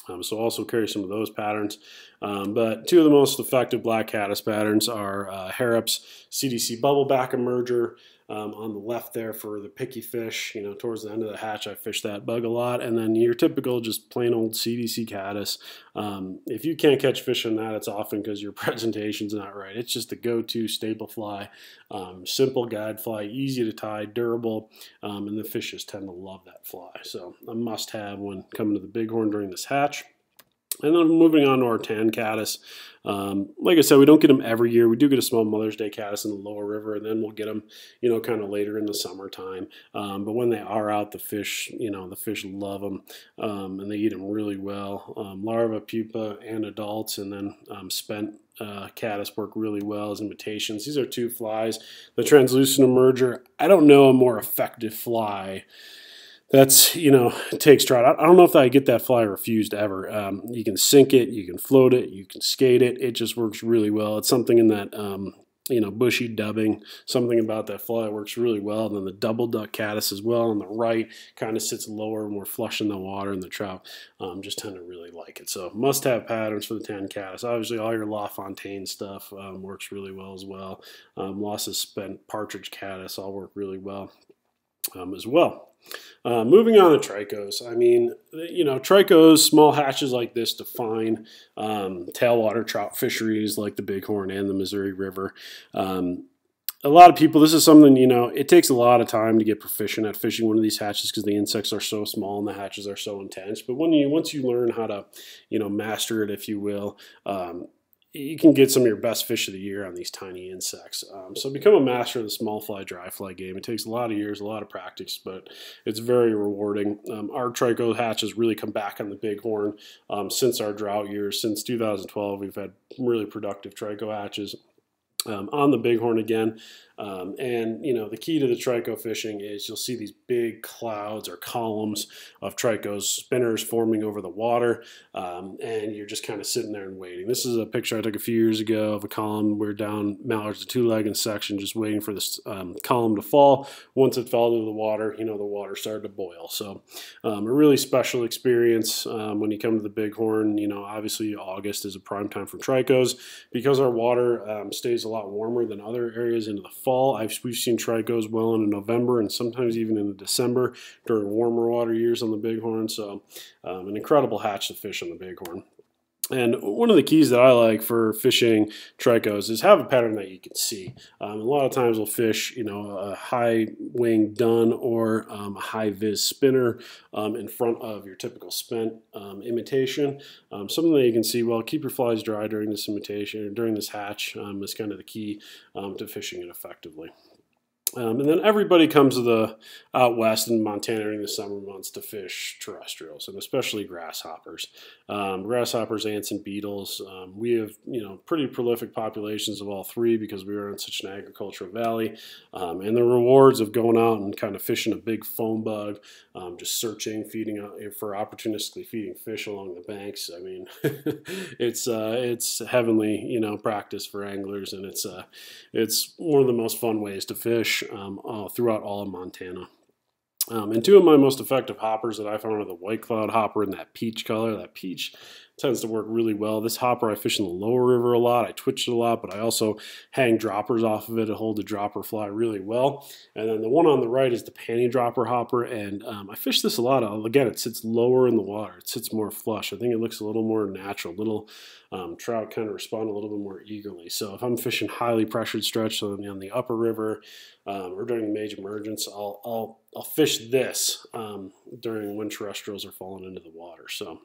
Um, so also carry some of those patterns. Um, but two of the most effective black caddis patterns are uh, Harrop's CDC Bubbleback Emerger um, on the left there for the picky fish. You know, towards the end of the hatch, I fish that bug a lot. And then your typical just plain old CDC caddis. Um, if you can't catch fish on that, it's often because your presentation's not right. It's just the go-to staple fly, um, simple guide fly, easy to tie, durable, um, and the fishes tend to love that fly. So a must-have when coming to the bighorn during this hatch. And then moving on to our tan caddis. Um, like I said, we don't get them every year. We do get a small Mother's Day caddis in the lower river, and then we'll get them, you know, kind of later in the summertime. Um, but when they are out, the fish, you know, the fish love them, um, and they eat them really well. Um, larva, pupa, and adults, and then um, spent uh, caddis work really well as imitations. These are two flies. The translucent emerger, I don't know a more effective fly that's you know takes trout. I don't know if I get that fly refused ever. Um, you can sink it, you can float it, you can skate it. It just works really well. It's something in that um, you know bushy dubbing. Something about that fly works really well. And then the double duck caddis as well on the right kind of sits lower, more flush in the water, and the trout um, just tend to really like it. So must have patterns for the tan caddis. Obviously, all your LaFontaine stuff um, works really well as well. Um, Lawson's spent partridge caddis all work really well um, as well. Uh, moving on to tricos, I mean, you know, tricos, small hatches like this define um, tailwater trout fisheries like the Bighorn and the Missouri River. Um, a lot of people, this is something, you know, it takes a lot of time to get proficient at fishing one of these hatches because the insects are so small and the hatches are so intense. But when you, once you learn how to, you know, master it, if you will, um, you can get some of your best fish of the year on these tiny insects. Um, so become a master of the small fly, dry fly game. It takes a lot of years, a lot of practice, but it's very rewarding. Um, our trico hatch has really come back on the bighorn um, since our drought years. Since 2012, we've had really productive trico hatches um, on the bighorn again. Um, and you know the key to the trico fishing is you'll see these big clouds or columns of tricos spinners forming over the water, um, and you're just kind of sitting there and waiting. This is a picture I took a few years ago of a column. We're down Mallard's the Two Leggins section, just waiting for this um, column to fall. Once it fell into the water, you know the water started to boil. So um, a really special experience um, when you come to the Bighorn. You know, obviously August is a prime time for tricos because our water um, stays a lot warmer than other areas into the fall. I've, we've seen tricos well into November and sometimes even into December during warmer water years on the Bighorn. So um, an incredible hatch to fish on the Bighorn. And one of the keys that I like for fishing tricos is have a pattern that you can see. Um, a lot of times we'll fish, you know, a high wing dun or um, a high vis spinner um, in front of your typical spent um, imitation. Um, something that you can see well. Keep your flies dry during this imitation, during this hatch um, is kind of the key to fishing it effectively. Um, and then everybody comes to the out west in Montana during the summer months to fish terrestrials and especially grasshoppers. Um, grasshoppers, ants, and beetles. Um, we have you know pretty prolific populations of all three because we are in such an agricultural valley. Um, and the rewards of going out and kind of fishing a big foam bug, um, just searching, feeding for opportunistically feeding fish along the banks. I mean, it's uh, it's heavenly you know practice for anglers, and it's uh, it's one of the most fun ways to fish um, uh, throughout all of Montana. Um, and two of my most effective hoppers that I found are the white cloud hopper in that peach color. That peach tends to work really well. This hopper I fish in the lower river a lot. I twitch it a lot, but I also hang droppers off of it to hold the dropper fly really well. And then the one on the right is the panty dropper hopper, and um, I fish this a lot. Again, it sits lower in the water. It sits more flush. I think it looks a little more natural. Little um, trout kind of respond a little bit more eagerly. So if I'm fishing highly pressured stretch on, on the upper river um, or during major emergence, I'll, I'll, I'll fish this um, during when terrestrials are falling into the water. So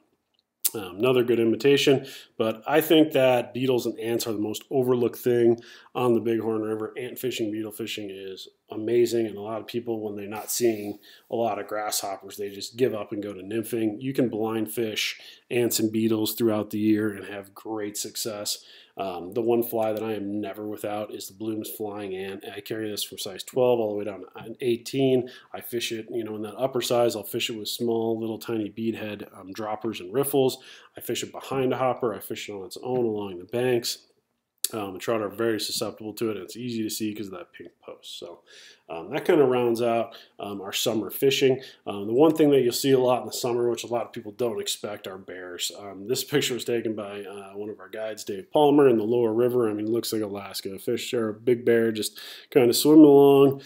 um, another good imitation, but I think that beetles and ants are the most overlooked thing on the Bighorn River. Ant fishing, beetle fishing is amazing, and a lot of people, when they're not seeing a lot of grasshoppers, they just give up and go to nymphing. You can blind fish ants and beetles throughout the year and have great success. Um, the one fly that I am never without is the Bloom's Flying Ant. I carry this from size 12 all the way down to 18. I fish it, you know, in that upper size. I'll fish it with small, little, tiny beadhead um, droppers and riffles. I fish it behind a hopper. I fish it on its own along the banks. Um, the trout are very susceptible to it. And it's easy to see because of that pink post. So um, that kind of rounds out um, our summer fishing. Um, the one thing that you'll see a lot in the summer, which a lot of people don't expect, are bears. Um, this picture was taken by uh, one of our guides, Dave Palmer, in the lower river. I mean, it looks like Alaska. Fish are a big bear just kind of swimming along.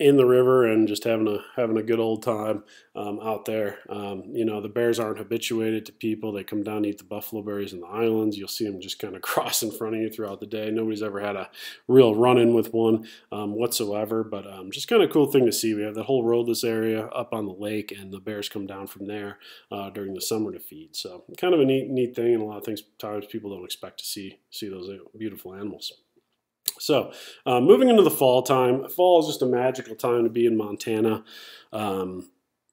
In the river and just having a having a good old time um, out there. Um, you know, the bears aren't habituated to people. They come down eat the buffalo berries in the islands. You'll see them just kind of cross in front of you throughout the day. Nobody's ever had a real run-in with one um, whatsoever, but um, just kind of cool thing to see. We have the whole roadless area up on the lake, and the bears come down from there uh, during the summer to feed. So kind of a neat neat thing, and a lot of things times people don't expect to see see those beautiful animals. So, uh, moving into the fall time, fall is just a magical time to be in Montana. Um,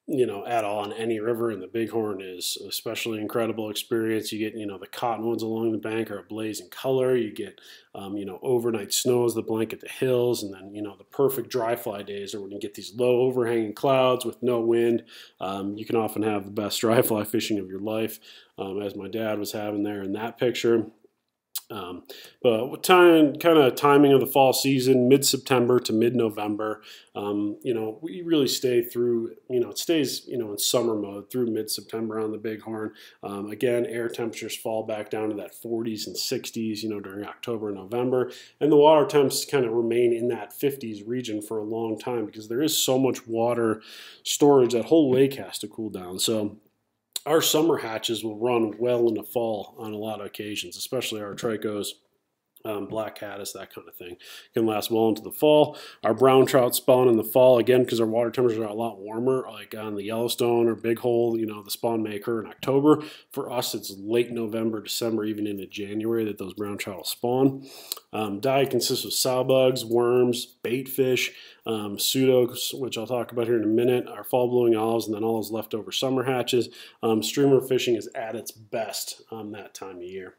you know, at all on any river, and the Bighorn is especially incredible experience. You get, you know, the cottonwoods along the bank are a blazing color. You get, um, you know, overnight snows that blanket the hills, and then, you know, the perfect dry fly days are when you get these low overhanging clouds with no wind. Um, you can often have the best dry fly fishing of your life, um, as my dad was having there in that picture. Um, but time, kind of timing of the fall season, mid September to mid November. Um, you know, we really stay through. You know, it stays. You know, in summer mode through mid September on the Bighorn. Um, again, air temperatures fall back down to that 40s and 60s. You know, during October and November, and the water temps kind of remain in that 50s region for a long time because there is so much water storage. That whole lake has to cool down. So our summer hatches will run well in the fall on a lot of occasions, especially our tricos um, black caddis, that kind of thing. Can last well into the fall. Our brown trout spawn in the fall again because our water temperatures are a lot warmer, like on the Yellowstone or Big Hole. You know, the spawn maker in October. For us, it's late November, December, even into January that those brown trout will spawn. Um, diet consists of sow bugs, worms, bait fish, um, pseudos, which I'll talk about here in a minute, our fall blue wing olives, and then all those leftover summer hatches. Um, streamer fishing is at its best um, that time of year.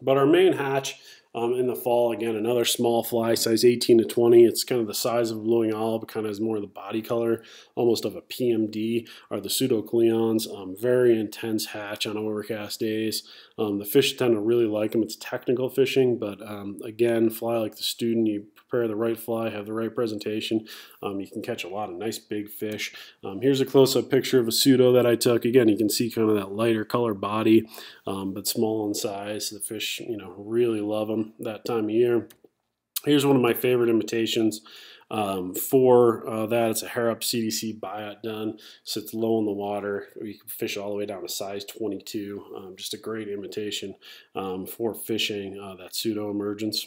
But our main hatch um, in the fall, again, another small fly, size 18 to 20. It's kind of the size of a blue wing olive, but kind of has more of the body color, almost of a PMD, are the pseudocloeons. Um, very intense hatch on overcast days. Um, the fish tend to really like them. It's technical fishing, but um, again, fly like the student, you prepare the right fly, have the right presentation, um, you can catch a lot of nice big fish. Um, here's a close-up picture of a pseudo that I took. Again, you can see kind of that lighter color body, but small in size. The fish, you know, really love them that time of year. Here's one of my favorite imitations. Um, for uh, that, it's a Harrop CDC biot dun. Sits low in the water. You can fish all the way down to size 22. Um, just a great imitation um, for fishing uh, that pseudo emergence.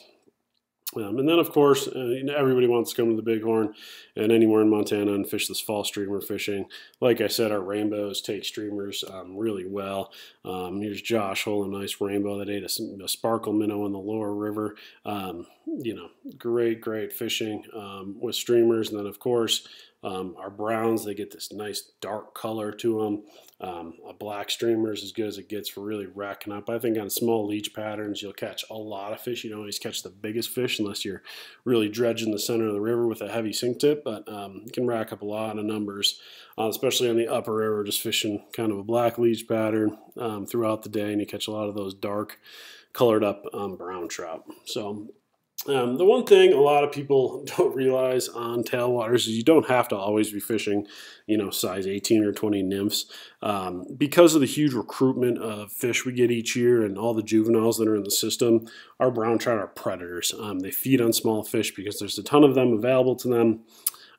Um, and then, of course, uh, everybody wants to come to the Bighorn and anywhere in Montana and fish this fall streamer fishing. Like I said, our rainbows take streamers um, really well. Um, here's Josh holding a nice rainbow that ate a, a sparkle minnow in the lower river. Um, you know, great, great fishing um, with streamers. And then, of course, um, our browns, they get this nice dark color to them. Um, a black streamer is as good as it gets for really racking up. I think on small leech patterns, you'll catch a lot of fish. You don't always catch the biggest fish unless you're really dredging the center of the river with a heavy sink tip, but um, you can rack up a lot of numbers, uh, especially on the upper river, just fishing kind of a black leech pattern um, throughout the day, and you catch a lot of those dark colored up um, brown trout. So um, the one thing a lot of people don't realize on tailwaters is you don't have to always be fishing, you know, size 18 or 20 nymphs. Um, because of the huge recruitment of fish we get each year and all the juveniles that are in the system, our brown trout are predators. Um, they feed on small fish because there's a ton of them available to them.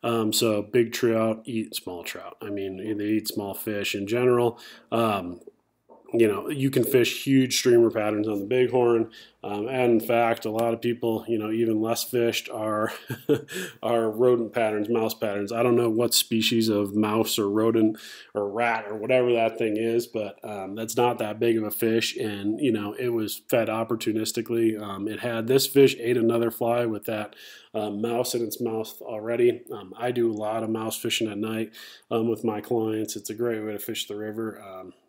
Um, so big trout eat small trout. I mean, they eat small fish in general. You know, you can fish huge streamer patterns on the bighorn. Um, and in fact, a lot of people, you know, even less fished are are rodent patterns, mouse patterns. I don't know what species of mouse or rodent or rat or whatever that thing is, but um, that's not that big of a fish. And you know, it was fed opportunistically. Um, it had this fish ate another fly with that um, mouse in its mouth already. Um, I do a lot of mouse fishing at night um, with my clients. It's a great way to fish the river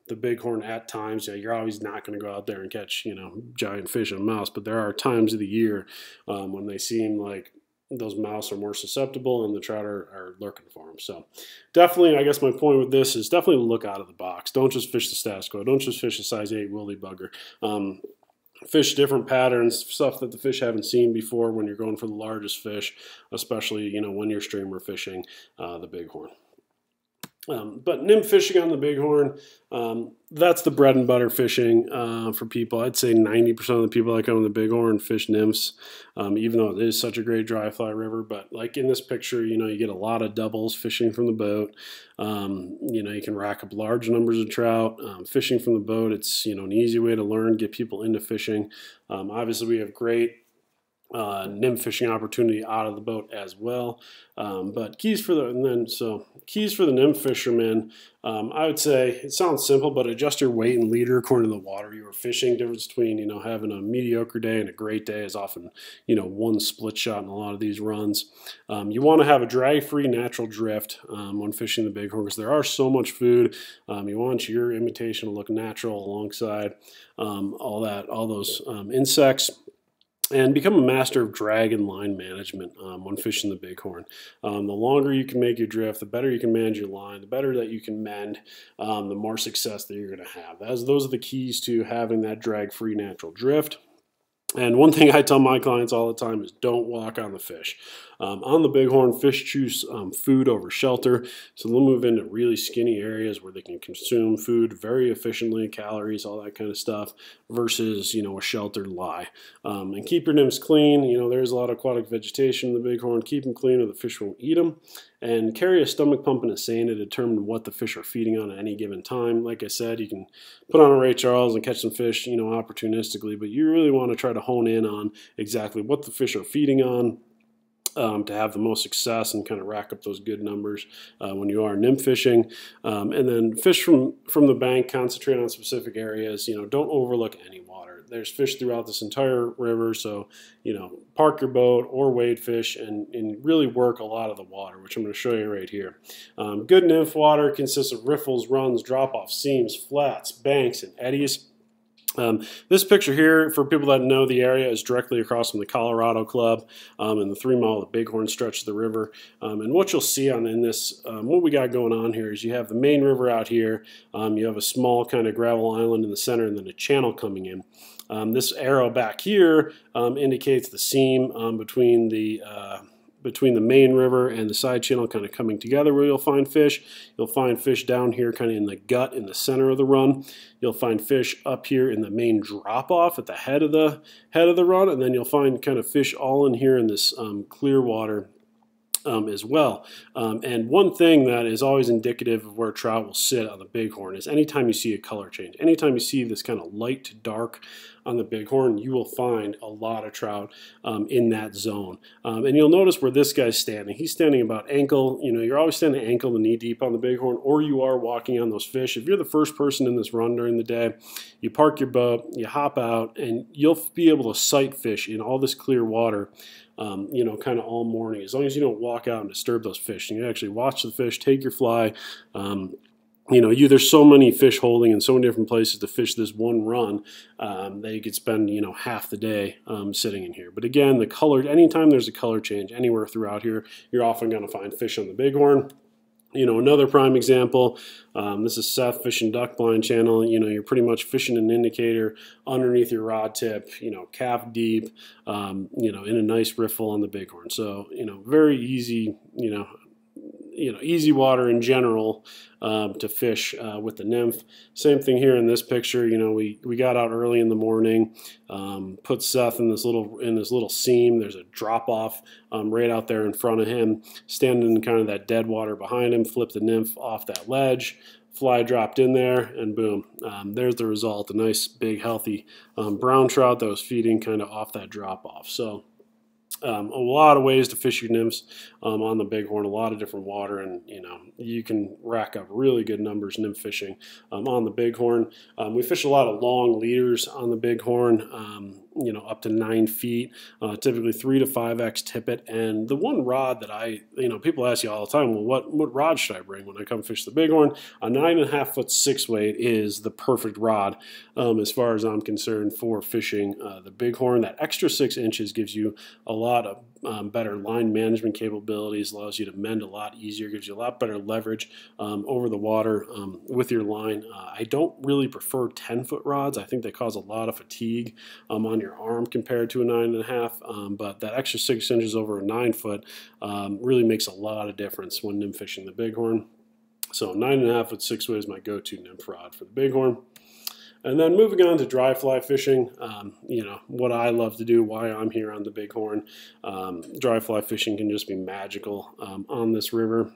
the bighorn at times. Yeah, you're always not going to go out there and catch you know giant fish and mouse, but there are times of the year um, when they seem like those mouse are more susceptible and the trout are, are, lurking for them. So definitely, I guess my point with this is definitely look out of the box. Don't just fish the status quo. Don't just fish a size 8 woolly bugger. Um, fish different patterns, stuff that the fish haven't seen before when you're going for the largest fish, especially, you know, when you're streamer fishing uh, the bighorn. Um, but nymph fishing on the bighorn, um, that's the bread and butter fishing uh, for people. I'd say 90% of the people that come on the bighorn fish nymphs, um, even though it is such a great dry fly river. But like in this picture, you know, you get a lot of doubles fishing from the boat. Um, you know, you can rack up large numbers of trout. Um, fishing from the boat, it's, you know, an easy way to learn, get people into fishing. Um, obviously, we have great uh, nymph fishing opportunity out of the boat as well. Um, but keys for the and then so keys for the nymph fishermen. Um, I would say it sounds simple, but adjust your weight and leader according to the water you are fishing. Difference between you know having a mediocre day and a great day is often you know one split shot in a lot of these runs. Um, you want to have a drag-free natural drift um, when fishing the bighorn because there are so much food. Um, you want your imitation to look natural alongside um, all that all those insects and become a master of drag and line management um, when fishing the bighorn. Um, the longer you can make your drift, the better you can manage your line, the better that you can mend, um, the more success that you're going to have. As those are the keys to having that drag-free natural drift. And one thing I tell my clients all the time is don't walk on the fish. Um, on the bighorn, fish choose um, food over shelter, so they'll move into really skinny areas where they can consume food very efficiently, calories, all that kind of stuff, versus you know a sheltered lie. Um, and keep your nymphs clean. You know there's a lot of aquatic vegetation in the bighorn. Keep them clean, or the fish won't eat them. And carry a stomach pump and a seine to determine what the fish are feeding on at any given time. Like I said, you can put on a Ray Charles and catch some fish, you know, opportunistically, but you really want to try to hone in on exactly what the fish are feeding on um, to have the most success and kind of rack up those good numbers uh, when you are nymph fishing. Um, and then fish from from the bank, concentrate on specific areas. You know, don't overlook any water. There's fish throughout this entire river, so you know, park your boat or wade fish and, and really work a lot of the water, which I'm going to show you right here. Um, good nymph water consists of riffles, runs, drop-off seams, flats, banks, and eddies. Um, this picture here, for people that know the area, is directly across from the Colorado Club um, and the three mile the Bighorn stretch of the river. Um, and what you'll see on in this, um, what we got going on here is you have the main river out here, um, you have a small kind of gravel island in the center, and then a channel coming in. Um, this arrow back here indicates the seam between the uh, between the main river and the side channel kind of coming together where you'll find fish. You'll find fish down here kind of in the gut in the center of the run. You'll find fish up here in the main drop off at the head of the head of the run and then you'll find kind of fish all in here in this um, clear water um, as well. Um, and one thing that is always indicative of where trout will sit on the bighorn is anytime you see a color change, anytime you see this kind of light to dark on the bighorn, you will find a lot of trout um, in that zone. Um, and you'll notice where this guy's standing. He's standing about ankle, you know, you're always standing ankle to knee deep on the bighorn, or you are walking on those fish. If you're the first person in this run during the day, you park your boat, you hop out, and you'll be able to sight fish in all this clear water um, you know, kind of all morning. As long as you don't walk out and disturb those fish, and you actually watch the fish, take your fly. Um, you know, you there's so many fish holding in so many different places to fish this one run um, that you could spend you know half the day um, sitting in here. But again, the color, anytime there's a color change anywhere throughout here, you're often going to find fish on the bighorn you know, another prime example, um, this is Seth Fishing Duck Blind channel. You know, you're pretty much fishing an indicator underneath your rod tip, you know, calf deep, um, you know, in a nice riffle on the bighorn. So, you know, very easy, you know, you know easy water in general um, to fish uh, with the nymph. Same thing here in this picture. You know, we we got out early in the morning, um, put Seth in this little in this little seam. There's a drop off um, right out there in front of him, standing in kind of that dead water behind him. Flip the nymph off that ledge. Fly dropped in there, and boom, um, there's the result. A nice, big, healthy um, brown trout that was feeding kind of off that drop off. So um, a lot of ways to fish your nymphs um, on the bighorn, a lot of different water, and you know you can rack up really good numbers nymph fishing um, on the bighorn. Um, we fish a lot of long leaders on the bighorn. You know, up to nine feet, uh, typically three to five X tippet. And the one rod that I, you know, people ask you all the time, well, what, what rod should I bring when I come fish the bighorn? A nine and a half foot six weight is the perfect rod um, as far as I'm concerned for fishing uh, the bighorn. That extra six inches gives you a lot of um, better line management capabilities, allows you to mend a lot easier, gives you a lot better leverage um, over the water um, with your line. Uh, I don't really prefer 10 foot rods. I think they cause a lot of fatigue um, on your arm compared to a nine and a half, um, but that extra six inches over a nine foot um, really makes a lot of difference when nymph fishing the bighorn. So nine and a half foot six weight is my go-to nymph rod for the bighorn. And then moving on to dry fly fishing, um, you know, what I love to do, why I'm here on the Bighorn. Um, dry fly fishing can just be magical um, on this river.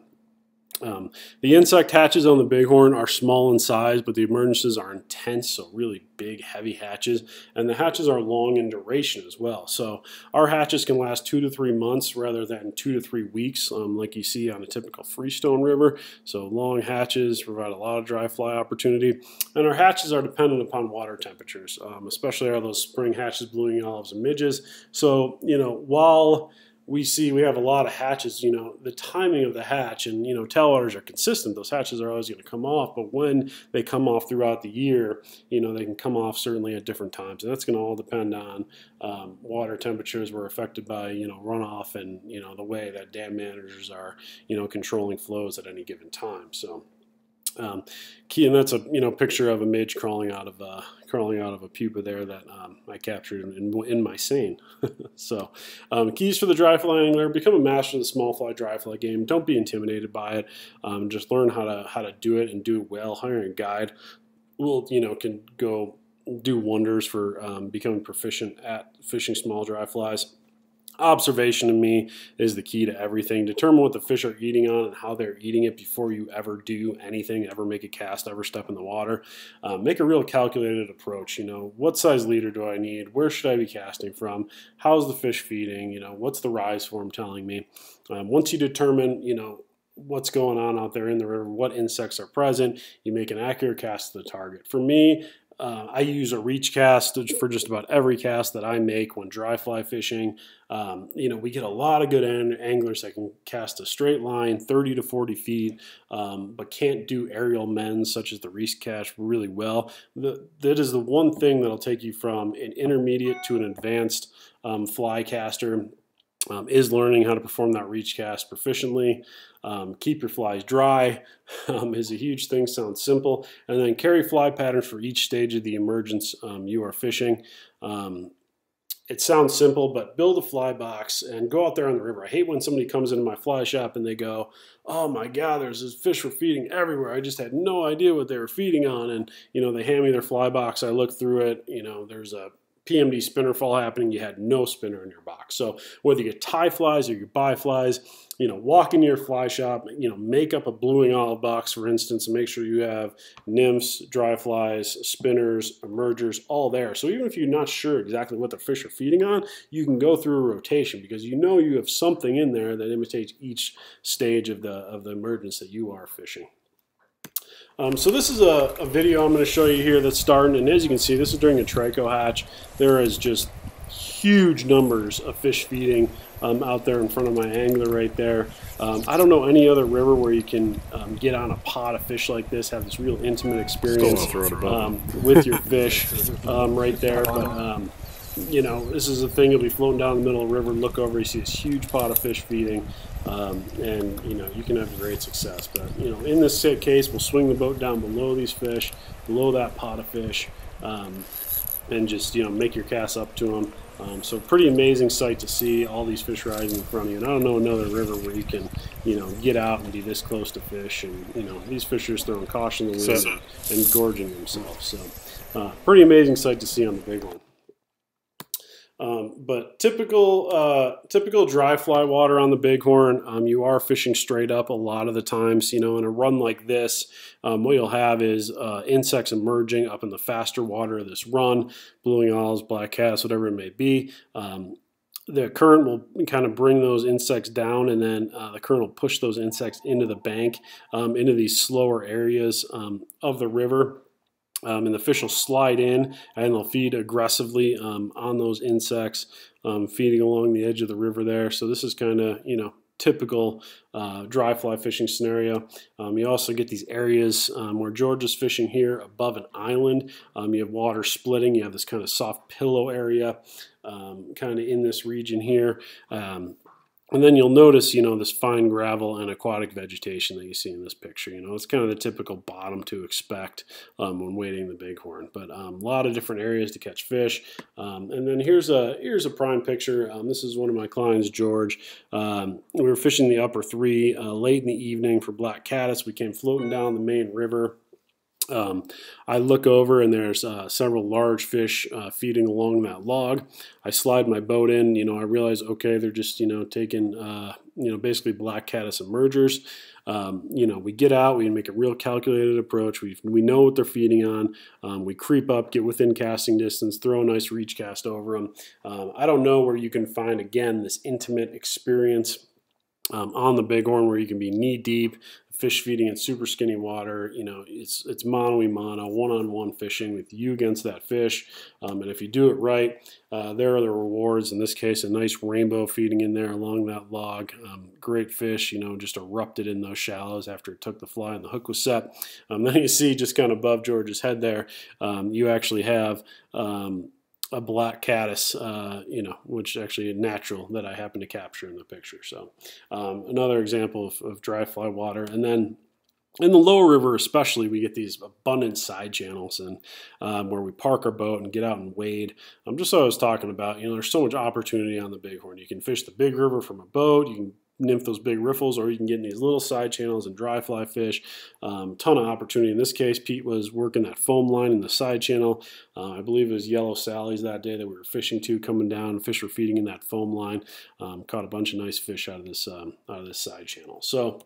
Um, the insect hatches on the bighorn are small in size, but the emergences are intense, so really big, heavy hatches. And the hatches are long in duration as well. So our hatches can last two to three months rather than two to three weeks, um, like you see on a typical freestone river. So long hatches provide a lot of dry fly opportunity. And our hatches are dependent upon water temperatures, um, especially are those spring hatches, blue wing olives, and midges. So, you know, while we see we have a lot of hatches. You know, the timing of the hatch and you know tailwaters are consistent. Those hatches are always going to come off, but when they come off throughout the year, you know they can come off certainly at different times, and that's going to all depend on um, water temperatures were affected by you know runoff and you know the way that dam managers are you know controlling flows at any given time. So. Um, key, and that's a you know picture of a midge crawling out of a crawling out of a pupa there that um, I captured in, in my seine. so, um, keys for the dry fly angler: become a master of the small fly dry fly game. Don't be intimidated by it. Um, just learn how to how to do it and do it well. Hiring a guide will you know can go do wonders for um, becoming proficient at fishing small dry flies observation to me is the key to everything. Determine what the fish are eating on and how they're eating it before you ever do anything, ever make a cast, ever step in the water. Um, make a real calculated approach. You know, what size leader do I need? Where should I be casting from? How's the fish feeding? You know, what's the rise form telling me? Um, once you determine, you know, what's going on out there in the river, what insects are present, you make an accurate cast to the target. For me, uh, I use a reach cast for just about every cast that I make when dry fly fishing. Um, you know, we get a lot of good anglers that can cast a straight line 30 to 40 feet, um, but can't do aerial mends such as the reach cast really well. The, that is the one thing that'll take you from an intermediate to an advanced um, fly caster um, is learning how to perform that reach cast proficiently. Um, keep your flies dry um, is a huge thing, sounds simple. And then carry fly patterns for each stage of the emergence um, you are fishing. Um, it sounds simple, but build a fly box and go out there on the river. I hate when somebody comes into my fly shop and they go, "Oh my God, there's this fish were feeding everywhere. I just had no idea what they were feeding on." And you know, they hand me their fly box. I look through it. You know, there's a PMD spinner fall happening, you had no spinner in your box. So whether you tie flies or you buy flies, you know, walk into your fly shop, you know, make up a blue wing olive box, for instance, and make sure you have nymphs, dry flies, spinners, emergers, all there. So even if you're not sure exactly what the fish are feeding on, you can go through a rotation because you know you have something in there that imitates each stage of the of the emergence that you are fishing. Um, so this is a, a video I'm going to show you here that's starting, and as you can see, this is during a trico hatch. There is just huge numbers of fish feeding um, out there in front of my angler right there. Um, I don't know any other river where you can um, get on a pot of fish like this, have this real intimate experience um, with your fish um, right there. But um, you know, this is a thing. You'll be floating down the middle of the river, look over, you see this huge pot of fish feeding, um, and you know you can have great success. But you know, in this case, we'll swing the boat down below these fish, below that pot of fish, um, and just you know make your cast up to them. Um, so pretty amazing sight to see all these fish rising in front of you. And I don't know another river where you can, you know, get out and be this close to fish. And, you know, these fish are just throwing caution to the wind and, and gorging themselves. So uh, pretty amazing sight to see on the big one. Um, but typical uh, typical dry fly water on the bighorn, um, you are fishing straight up a lot of the times. You know, in a run like this, um, what you'll have is uh, insects emerging up in the faster water of this run, blue wing olives, black caddis, whatever it may be. Um, the current will kind of bring those insects down, and then uh, the current will push those insects into the bank, um, into these slower areas um, of the river um, and the fish will slide in and they'll feed aggressively um, on those insects, um, feeding along the edge of the river there. So this is kind of, you know, typical uh, dry fly fishing scenario. Um, you also get these areas um, where George is fishing here above an island. Um, you have water splitting. You have this kind of soft pillow area kind of in this region here. And then you'll notice, you know, this fine gravel and aquatic vegetation that you see in this picture. You know, it's kind of the typical bottom to expect um, when wading the bighorn. But um, a lot of different areas to catch fish. Um, and then here's a here's a prime picture. Um, this is one of my clients, George. Um, we were fishing the upper three uh, late in the evening for black caddis. We came floating down the main river. Um, I look over and there's uh, several large fish uh, feeding along that log. I slide my boat in. You know, I realize okay, they're just you know taking uh, you know basically black caddis emergers. Um, you know, we get out, we make a real calculated approach. We we know what they're feeding on. Um, we creep up, get within casting distance, throw a nice reach cast over them. Um, I don't know where you can find again this intimate experience. Um, on the bighorn where you can be knee deep fish feeding in super skinny water. You know, it's it's mono mono, one-on-one fishing with you against that fish. Um, and if you do it right, uh, there are the rewards. In this case, a nice rainbow feeding in there along that log. Um, great fish, you know, just erupted in those shallows after it took the fly and the hook was set. Um, then you see just kind of above George's head there, um, you actually have um, a black caddis, uh, you know, which actually natural that I happen to capture in the picture. So um, another example of, of, dry fly water. And then in the lower river especially, we get these abundant side channels and um, where we park our boat and get out and wade. Um, just so I was talking about, you know, there's so much opportunity on the Bighorn. You can fish the big river from a boat. You can nymph those big riffles, or you can get in these little side channels and dry fly fish. Um, ton of opportunity. In this case, Pete was working that foam line in the side channel. Uh, I believe it was Yellow Sally's that day that we were fishing to, coming down. Fish were feeding in that foam line. Um, caught a bunch of nice fish out of this um, out of this side channel. So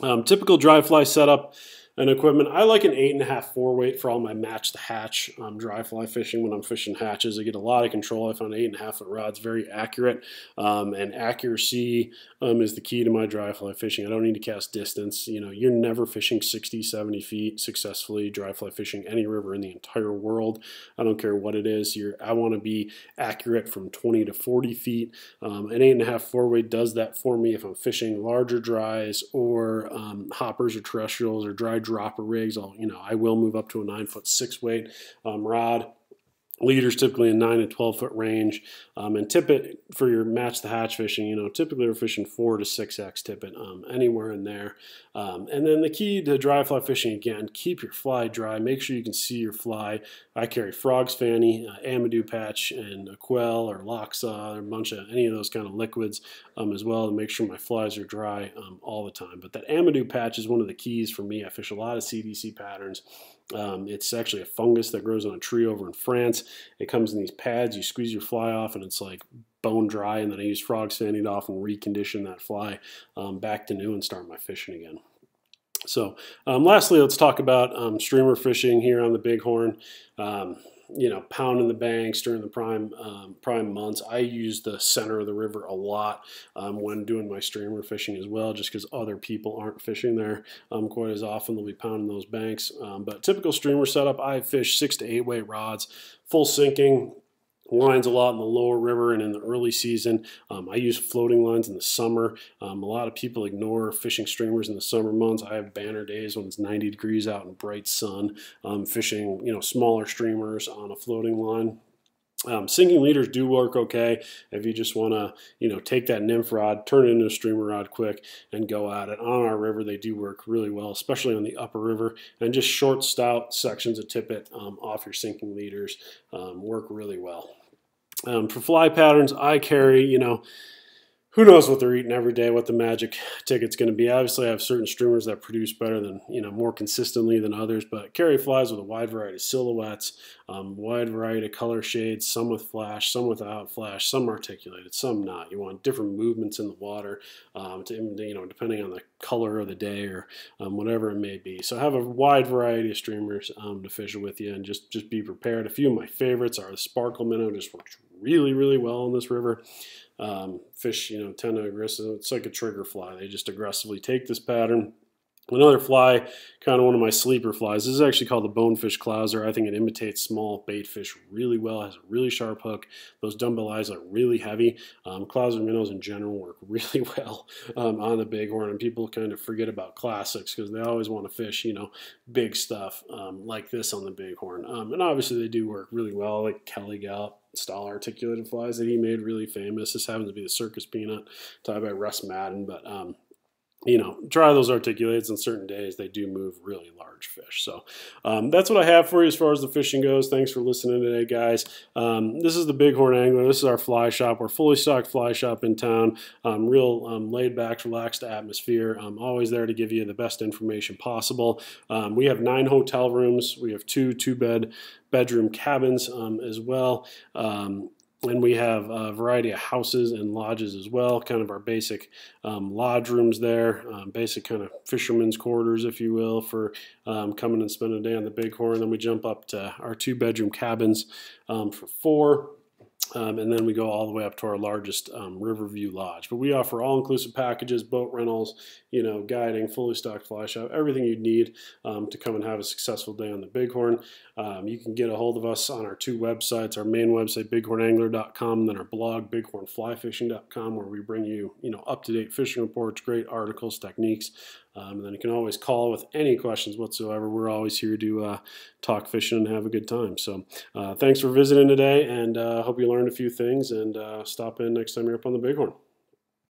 um, typical dry fly setup and equipment. I like an eight and a half four weight for all my match the hatch um, dry fly fishing. When I'm fishing hatches, I get a lot of control. I found eight and a half foot rods very accurate, um, and accuracy um, is the key to my dry fly fishing. I don't need to cast distance. You know, you're never fishing 60, 70 feet successfully dry fly fishing any river in the entire world. I don't care what it is. You're, I want to be accurate from 20 to 40 feet. Um, an eight and a half four weight does that for me if I'm fishing larger dries or um, hoppers or terrestrials or dry dropper rigs. I'll, you know, I will move up to a nine foot six weight um, rod. Leaders typically in 9 to 12 foot range. Um, and tippet for your match the hatch fishing, you know, typically we're fishing 4 to 6x tippet, um, anywhere in there. Um, and then the key to dry fly fishing, again, keep your fly dry. Make sure you can see your fly. I carry Frog's Fanny, uh, Amadou Patch, and Aquel or Loxa or a bunch of any of those kind of liquids um, as well to make sure my flies are dry um, all the time. But that Amadou Patch is one of the keys for me. I fish a lot of CDC patterns. Um, it's actually a fungus that grows on a tree over in France. It comes in these pads. You squeeze your fly off, and it's like bone dry. And then I use Frog's Fanny off and recondition that fly um, back to new and start my fishing again. So, um, lastly, let's talk about um, streamer fishing here on the Bighorn. Um, you know, pounding the banks during the prime um, prime months. I use the center of the river a lot um, when doing my streamer fishing as well, just because other people aren't fishing there um, quite as often. They'll be pounding those banks. Um, but typical streamer setup, I fish six to eight weight rods, full sinking, lines a lot in the lower river and in the early season. Um, I use floating lines in the summer. Um, a lot of people ignore fishing streamers in the summer months. I have banner days when it's 90 degrees out and bright sun, um, fishing you know smaller streamers on a floating line. Um, sinking leaders do work okay if you just want to, you know, take that nymph rod, turn it into a streamer rod quick, and go at it. On our river, they do work really well, especially on the upper river, and just short, stout sections of tippet um, off your sinking leaders um, work really well. Um, for fly patterns, I carry, you know, who knows what they're eating every day, what the magic ticket's going to be. Obviously, I have certain streamers that produce better than, you know, more consistently than others, but carry flies with a wide variety of silhouettes, um, wide variety of color shades, some with flash, some without flash, some articulated, some not. You want different movements in the water, um, to, you know, depending on the color of the day or um, whatever it may be. So have a wide variety of streamers um, to fish with you, and just just be prepared. A few of my favorites are the sparkle minnow, just works really really well in this river. Um, fish, you know, tend to aggressive. It's like a trigger fly. They just aggressively take this pattern. Another fly, kind of one of my sleeper flies. This is actually called the bonefish clouser. I think it imitates small bait fish really well. Has a really sharp hook. Those dumbbell eyes are really heavy. Um, clouser minnows in general work really well um, on the bighorn, and people kind of forget about classics because they always want to fish, you know, big stuff um, like this on the bighorn. Um, and obviously they do work really well, like Kelly Galloup style articulated flies that he made really famous. This happens to be the Circus Peanut, tied by Russ Madden, but um, you know, try those articulates on certain days. They do move really large fish. So um, that's what I have for you as far as the fishing goes. Thanks for listening today, guys. Um, this is the Bighorn Angler. This is our fly shop. We're fully stocked fly shop in town. Um, real um, laid back, relaxed atmosphere. I'm always there to give you the best information possible. Um, we have nine hotel rooms. We have two two bed bedroom cabins um, as well. And we have a variety of houses and lodges as well, kind of our basic um, lodge rooms there, um, basic kind of fishermen's quarters, if you will, for um, coming and spending a day on the Bighorn. Then we jump up to our two bedroom cabins um, for four. Um, and then we go all the way up to our largest um, Riverview Lodge. But we offer all-inclusive packages, boat rentals, you know, guiding, fully stocked fly shop, everything you need um, to come and have a successful day on the Bighorn. Um, you can get a hold of us on our two websites, our main website, bighornangler.com, and then our blog, bighornflyfishing.com, where we bring you, you know, up-to-date fishing reports, great articles, techniques, um, and then you can always call with any questions whatsoever. We're always here to uh, talk fishing and have a good time. So uh, thanks for visiting today, and uh, hope you learned a few things. And uh, stop in next time you're up on the Bighorn.